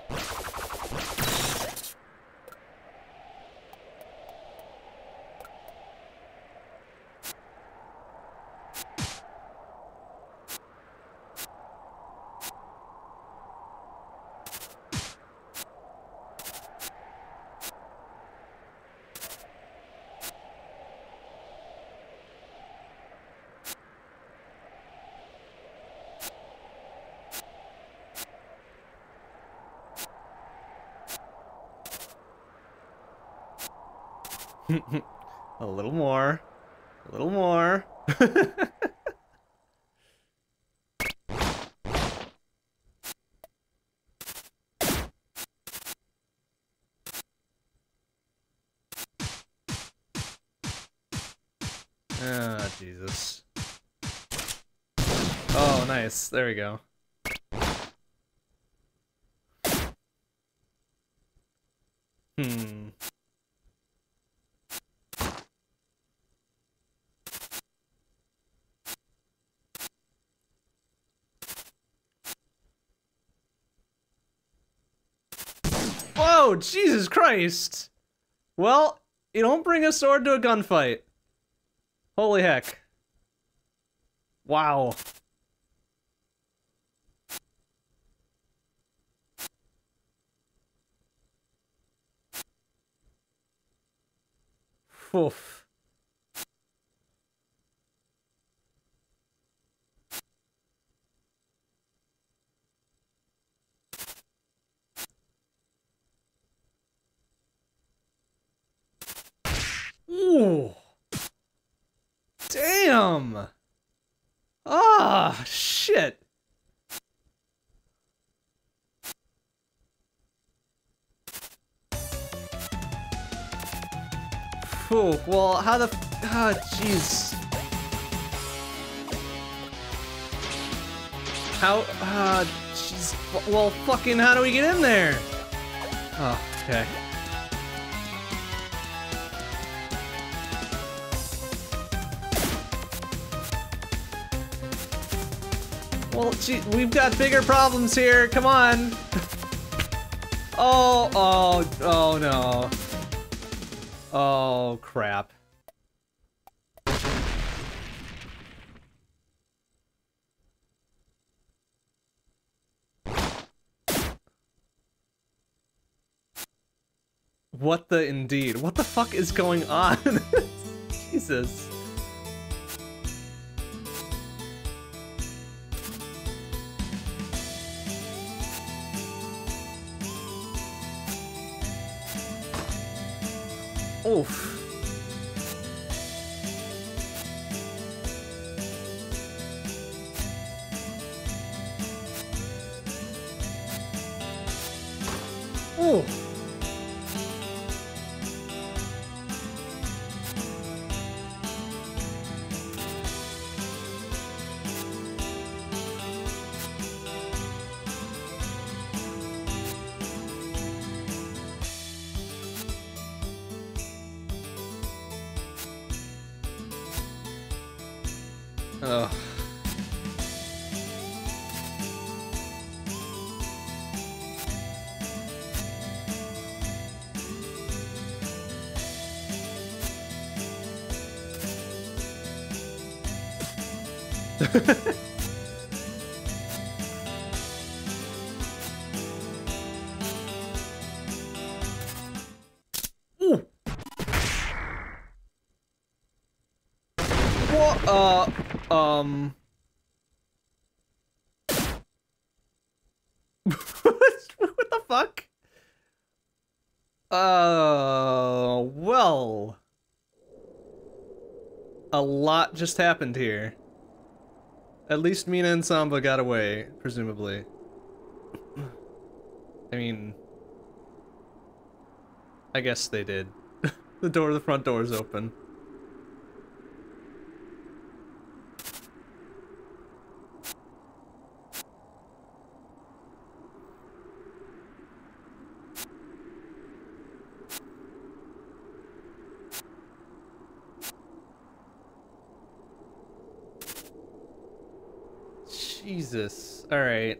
a little more. A little more. Ah, Jesus. Oh, nice. There we go. Hmm. Oh, Jesus Christ! Well, you don't bring a sword to a gunfight. Holy heck. Wow. Oof. How the... Ah, jeez. How... Ah, jeez. Well, fucking how do we get in there? Oh, okay. Well, gee, we've got bigger problems here. Come on. oh, oh, oh no. Oh, crap. What the indeed? What the fuck is going on? Jesus. Oof. Ooh. Just happened here. At least Mina and Samba got away, presumably. I mean... I guess they did. the door, the front door is open. Jesus. Alright.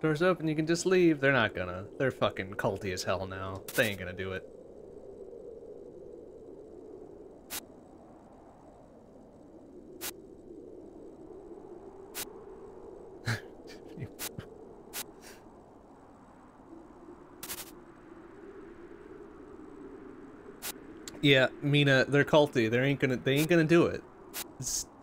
Door's open, you can just leave. They're not gonna. They're fucking culty as hell now. They ain't gonna do it. yeah, Mina, they're culty. They ain't gonna. They ain't gonna do it. Uh...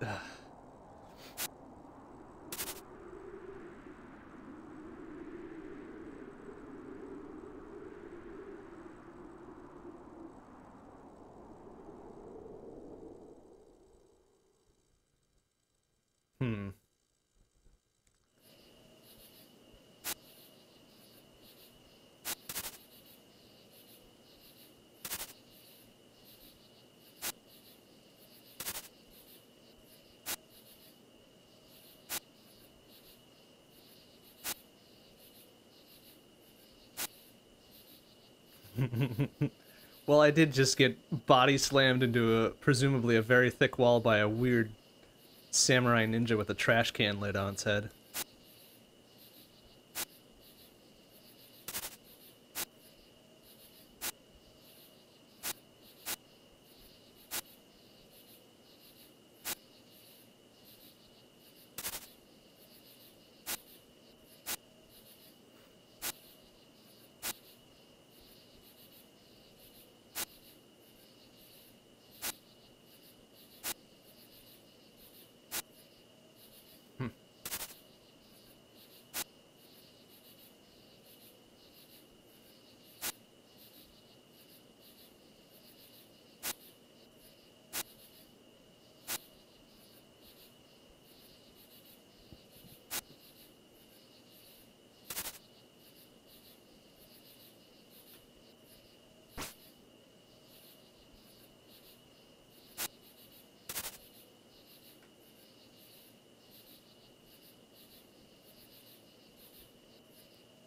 I did just get body slammed into a presumably a very thick wall by a weird samurai ninja with a trash can lid on its head.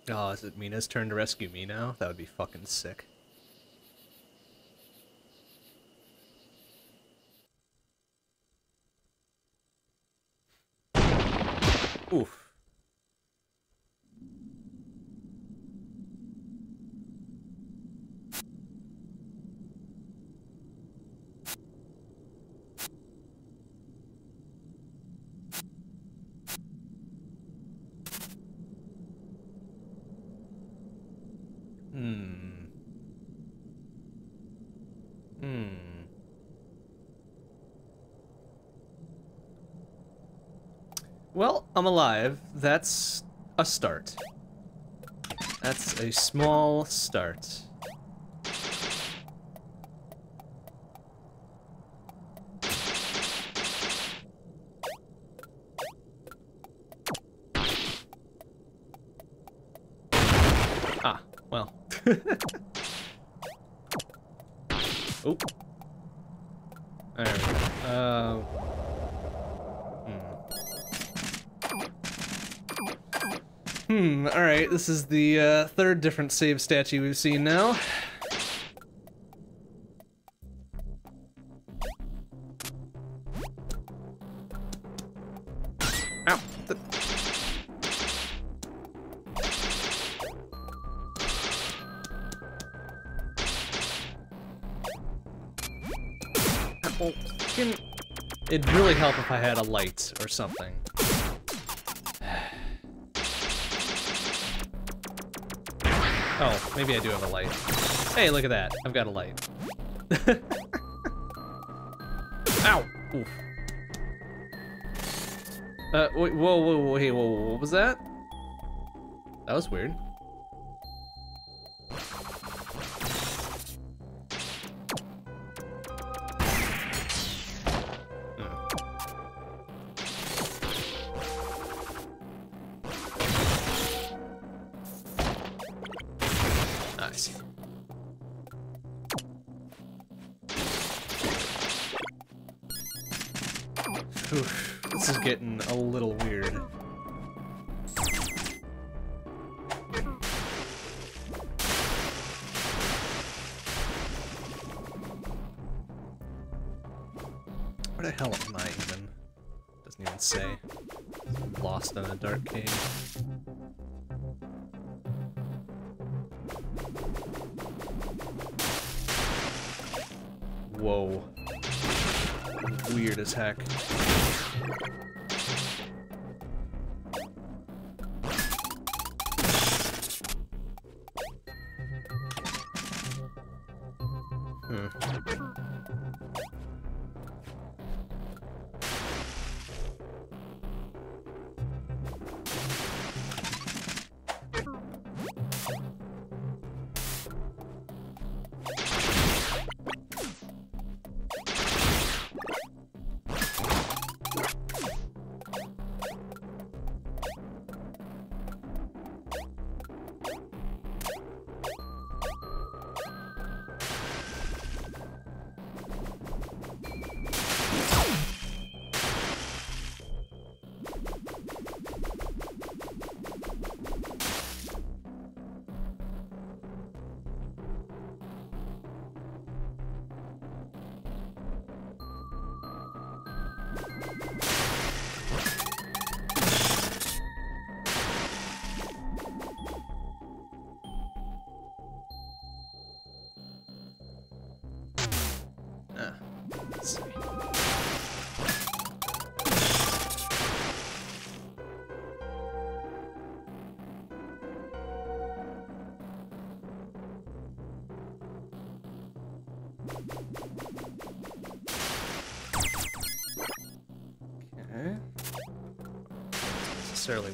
Oh, is it Mina's turn to rescue me now? That would be fucking sick. I'm alive. That's a start. That's a small start. ah, well. oh. There we go. Uh, Hmm, alright, this is the uh, third different save statue we've seen now. It'd really help if I had a light or something. Oh, maybe I do have a light. Hey, look at that. I've got a light. Ow! Oof. Uh, wait, whoa, whoa, whoa, hey, whoa, whoa, what was that? That was weird.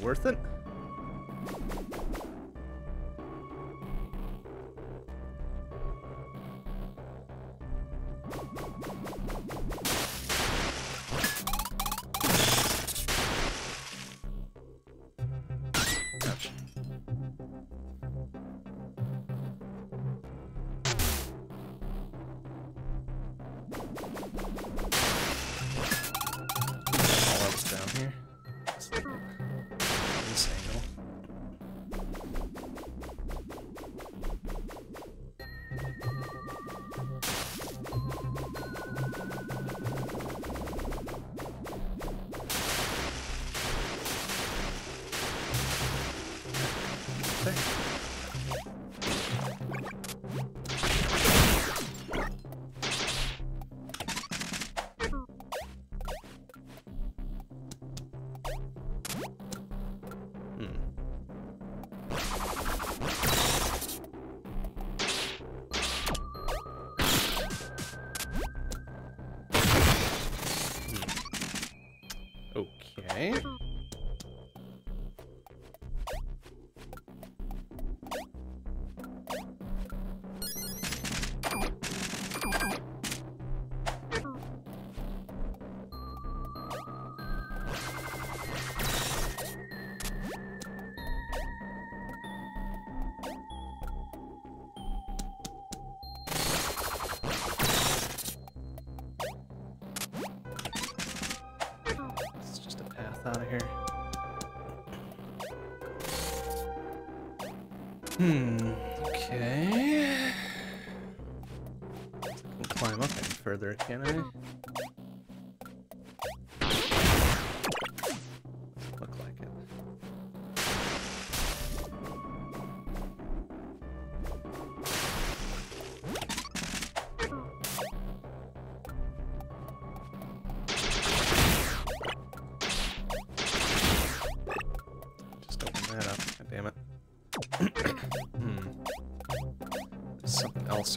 Worth it. Hmm. Okay. I can climb up any further, can I?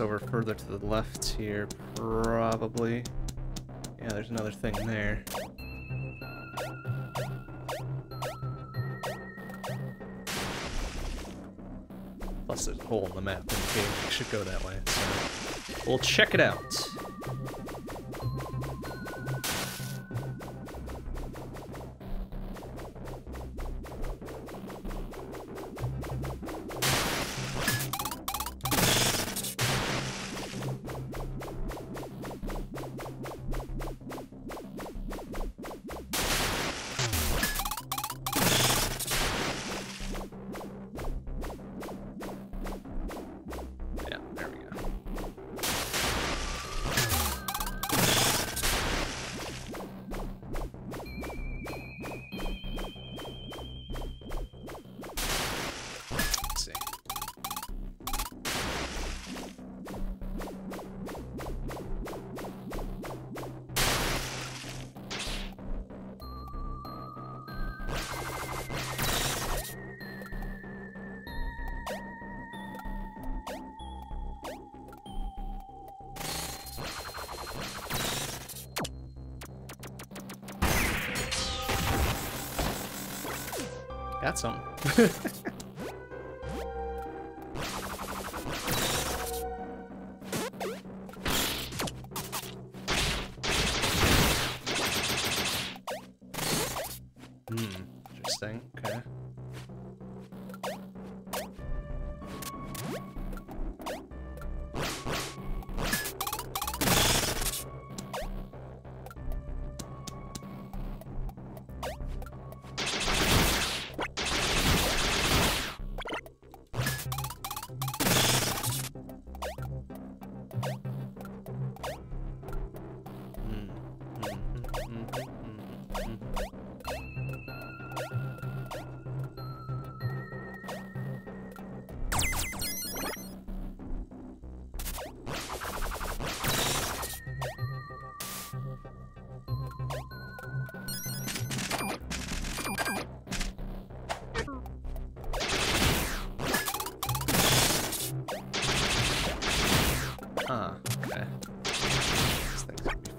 Over further to the left here, probably. Yeah, there's another thing there. Plus there's a hole in the map indicating we should go that way, so we'll check it out.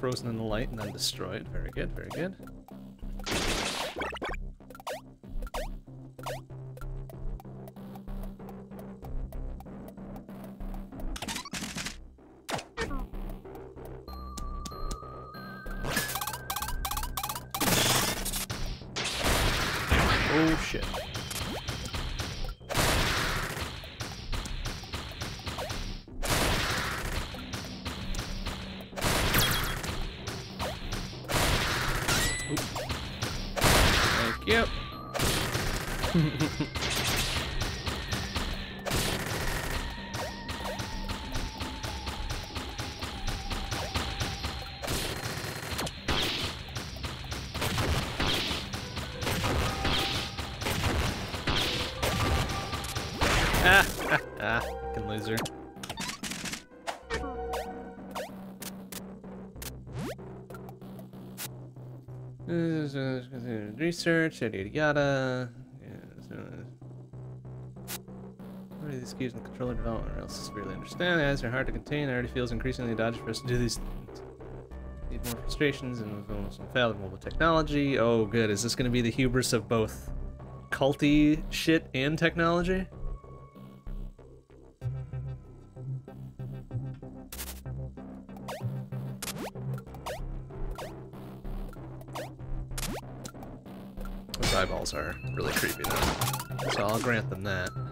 Frozen in the light and then destroyed. Very good, very good. Research, yada yada yada. Yeah, so, what are these keys in the controller development or else severely understand? As are hard to contain, it already feels increasingly dodgy for us to do these things. Need more frustrations and almost infallible technology. Oh, good. Is this going to be the hubris of both culty shit and technology? Grant them that.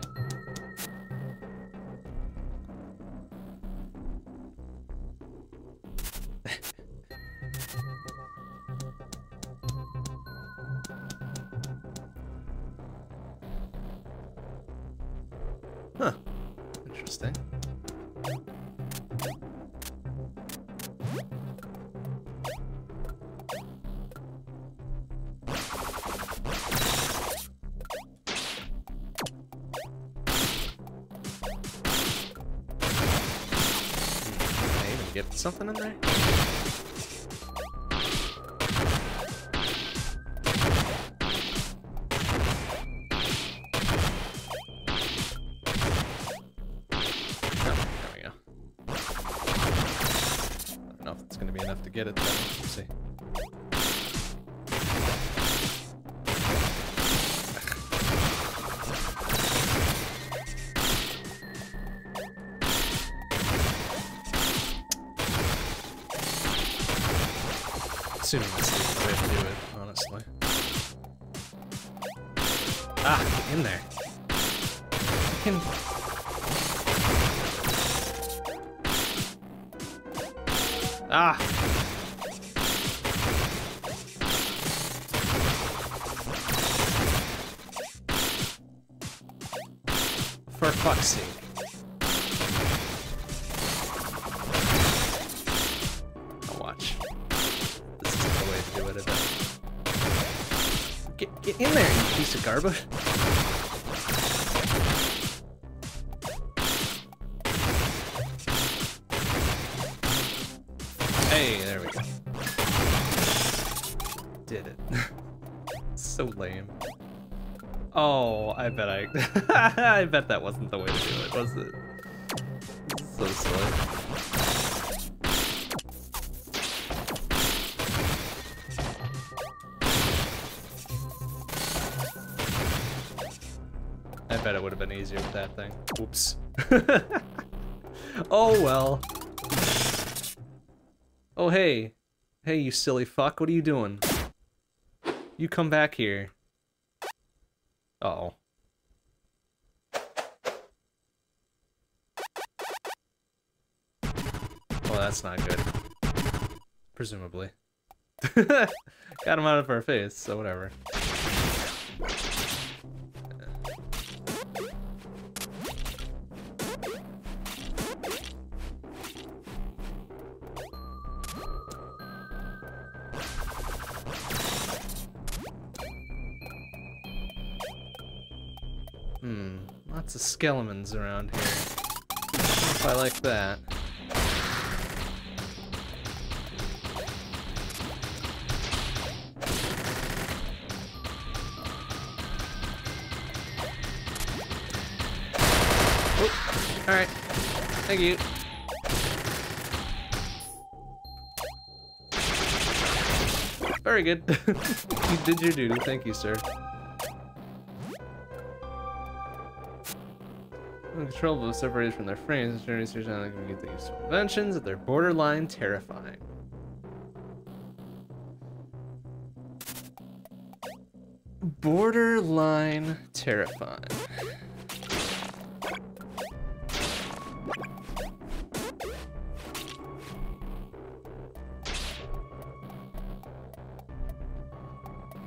Get in there, you piece of garbage. Hey, there we go. Did it. so lame. Oh, I bet I... I bet that wasn't the way to do it, was it? So silly. I bet it would have been easier with that thing. Oops. oh well. Oh, hey. Hey, you silly fuck, what are you doing? You come back here. Uh oh. Well, that's not good. Presumably. Got him out of our face, so whatever. Lots of skeletons around here. If I like that. Oh, alright. Thank you. Very good. you did your duty. Thank you, sir. Uncontrollable, separated from their frames, journeys through time can get the useful inventions that they're borderline terrifying. Borderline terrifying.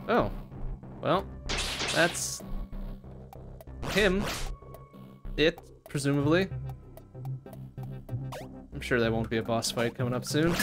Oh. Well, that's him. It, presumably. I'm sure there won't be a boss fight coming up soon.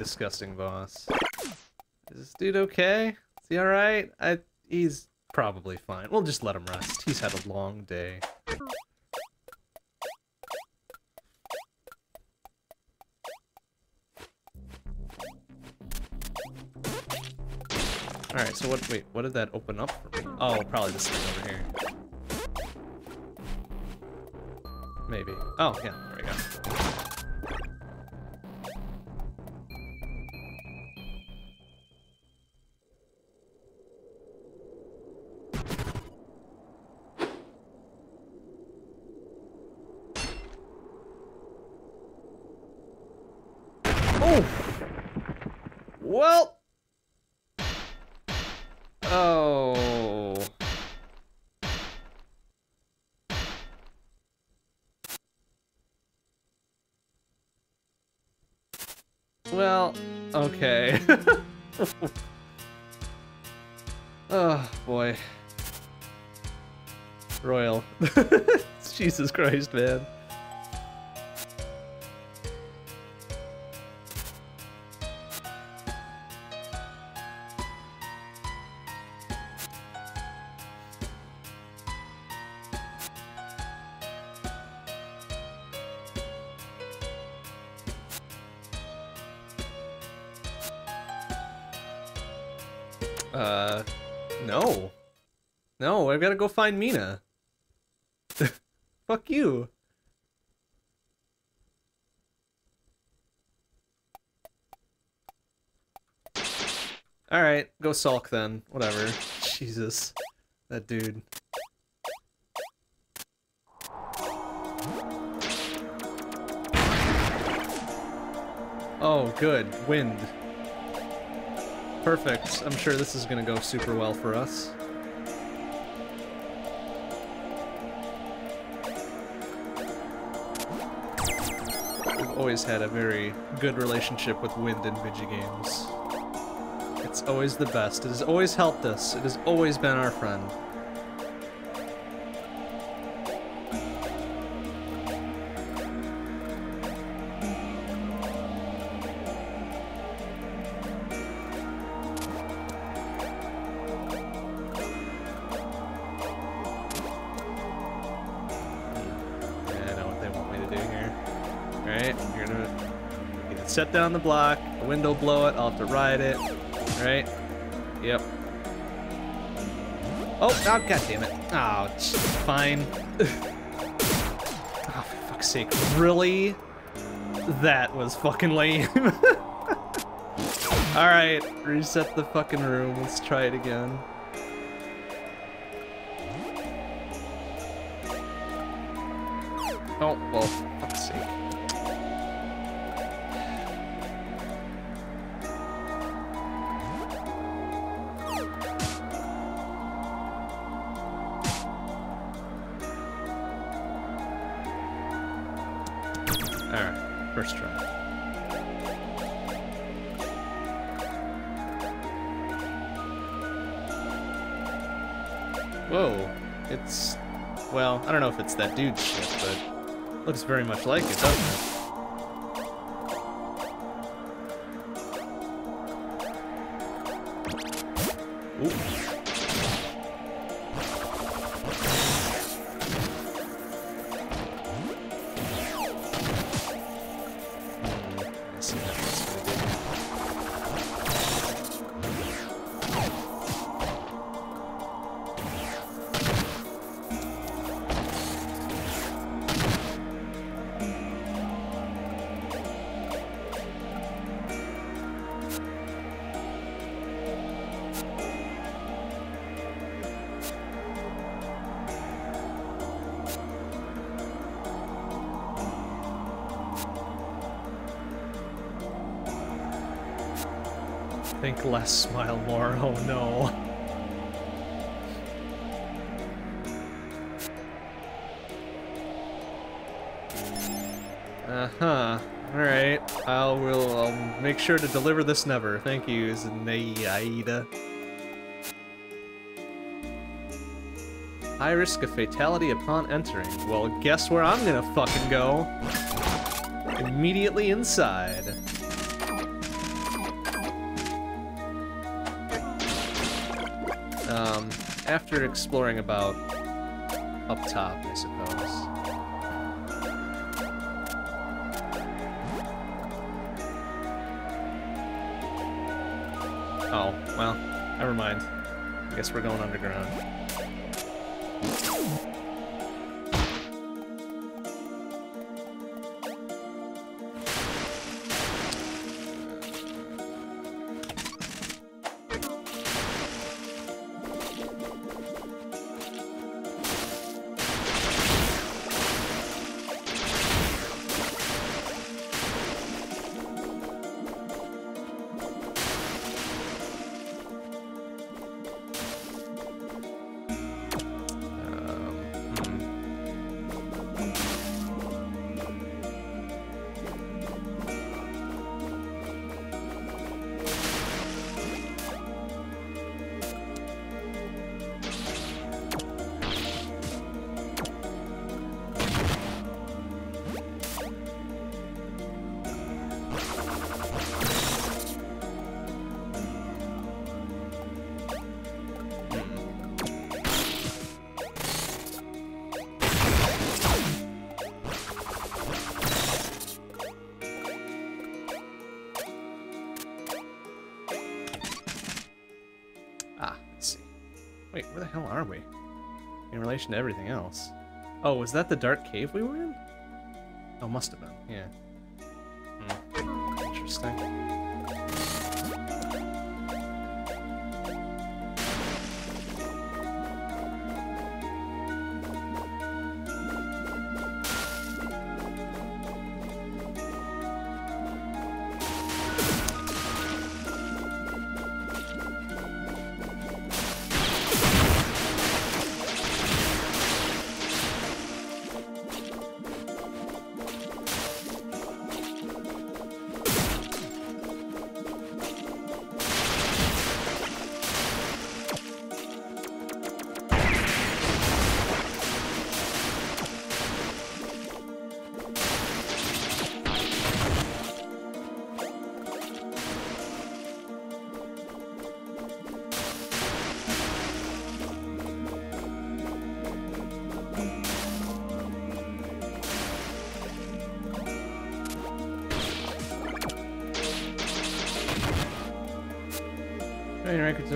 Disgusting boss. Is this dude okay? Is he alright? I he's probably fine. We'll just let him rest. He's had a long day. Alright, so what wait, what did that open up for me? Oh, probably this thing over here. Maybe. Oh, yeah, there we go. Jesus Christ, man. Uh, no. No, I've got to go find Mina. Fuck you. Alright, go sulk then. Whatever. Jesus. That dude. Oh, good. Wind. Perfect. I'm sure this is gonna go super well for us. We've always had a very good relationship with wind in Vigi games. It's always the best. It has always helped us. It has always been our friend. I know what they want me to do here. Alright, you're gonna set down the block, the window blow it, I'll have to ride it. Alright? Yep. Oh, oh, god damn it. Oh, fine. oh, for fuck's sake. Really? That was fucking lame. Alright, reset the fucking room. Let's try it again. Oh, well, fuck's sake. That dude's ship, but looks very much like it, doesn't it? sure to deliver this never. Thank you, Zenaida. High risk of fatality upon entering. Well, guess where I'm gonna fucking go? Immediately inside. Um, after exploring about up top, I suppose. Guess we're going underground. In to everything else. Oh, was that the dark cave we were in?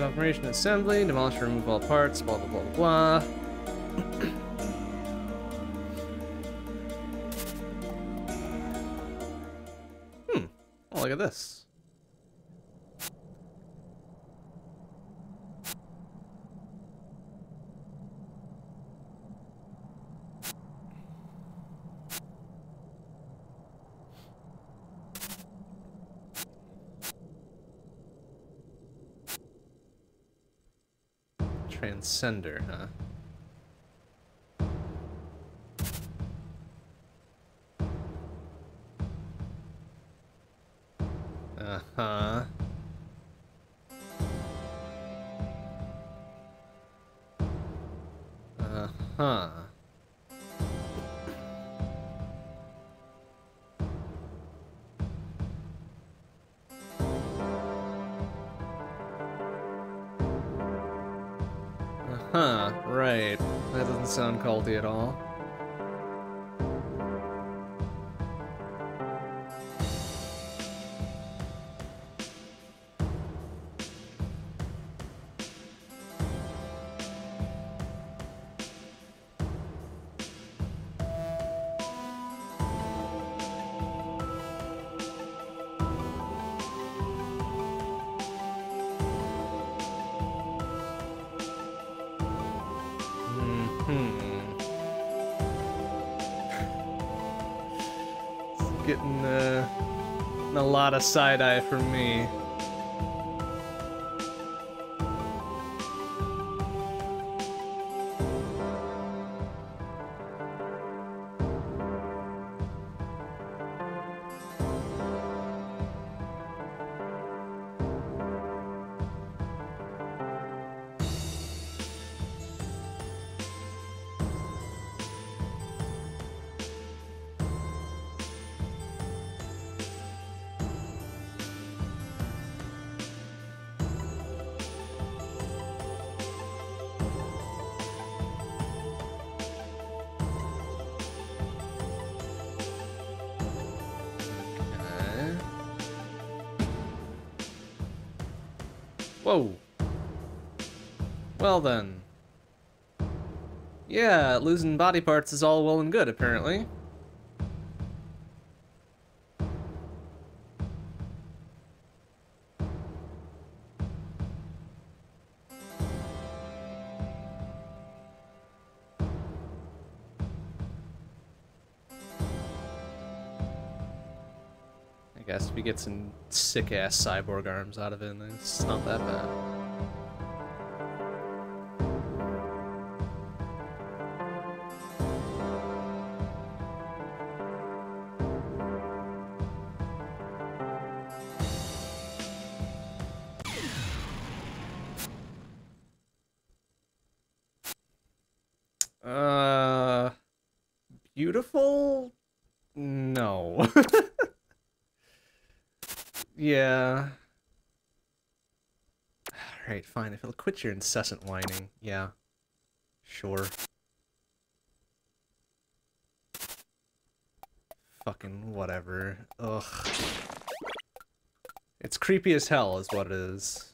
Operation assembly, demolish remove all parts, blah blah blah blah. Transcender, huh? Doesn't at all. A lot of side eye from me. Well then. Yeah, losing body parts is all well and good, apparently. I guess we get some sick-ass cyborg arms out of it, then it's not that bad. Quit your incessant whining. Yeah. Sure. Fucking whatever. Ugh. It's creepy as hell is what it is.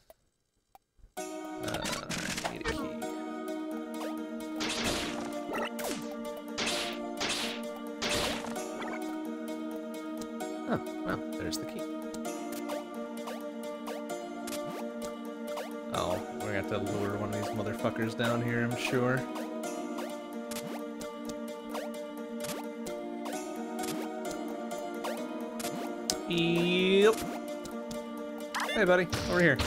Oh, well, there's the to lure one of these motherfuckers down here, I'm sure. Yep. Hey, buddy, over here.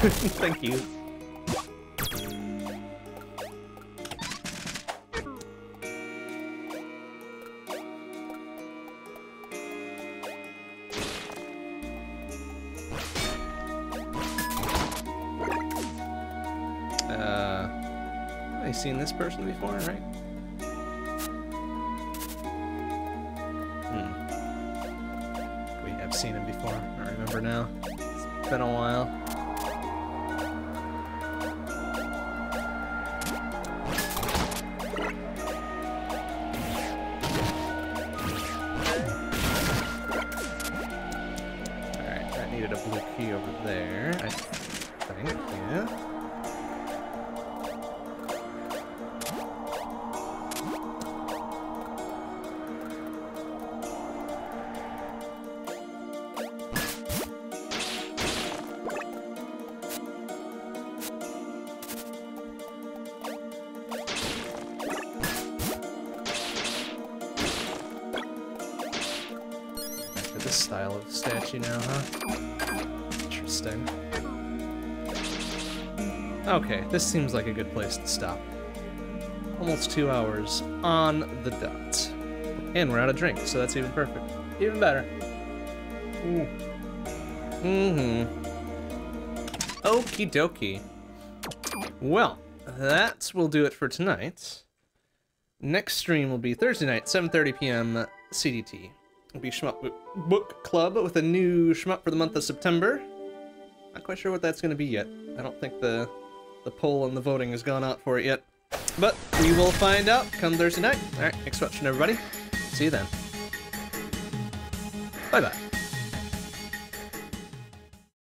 Thank you. Uh, I've seen this person before, this seems like a good place to stop. Almost two hours on the dot. And we're out of drink, so that's even perfect. Even better. Mm-hmm. Okie dokie. Well, that will do it for tonight. Next stream will be Thursday night, 7.30 p.m. CDT. It'll be Shmup Book Club with a new Shmup for the month of September. Not quite sure what that's going to be yet. I don't think the the poll and the voting has gone out for it yet. But we will find out come Thursday night. Alright, thanks for watching everybody. See you then. Bye-bye.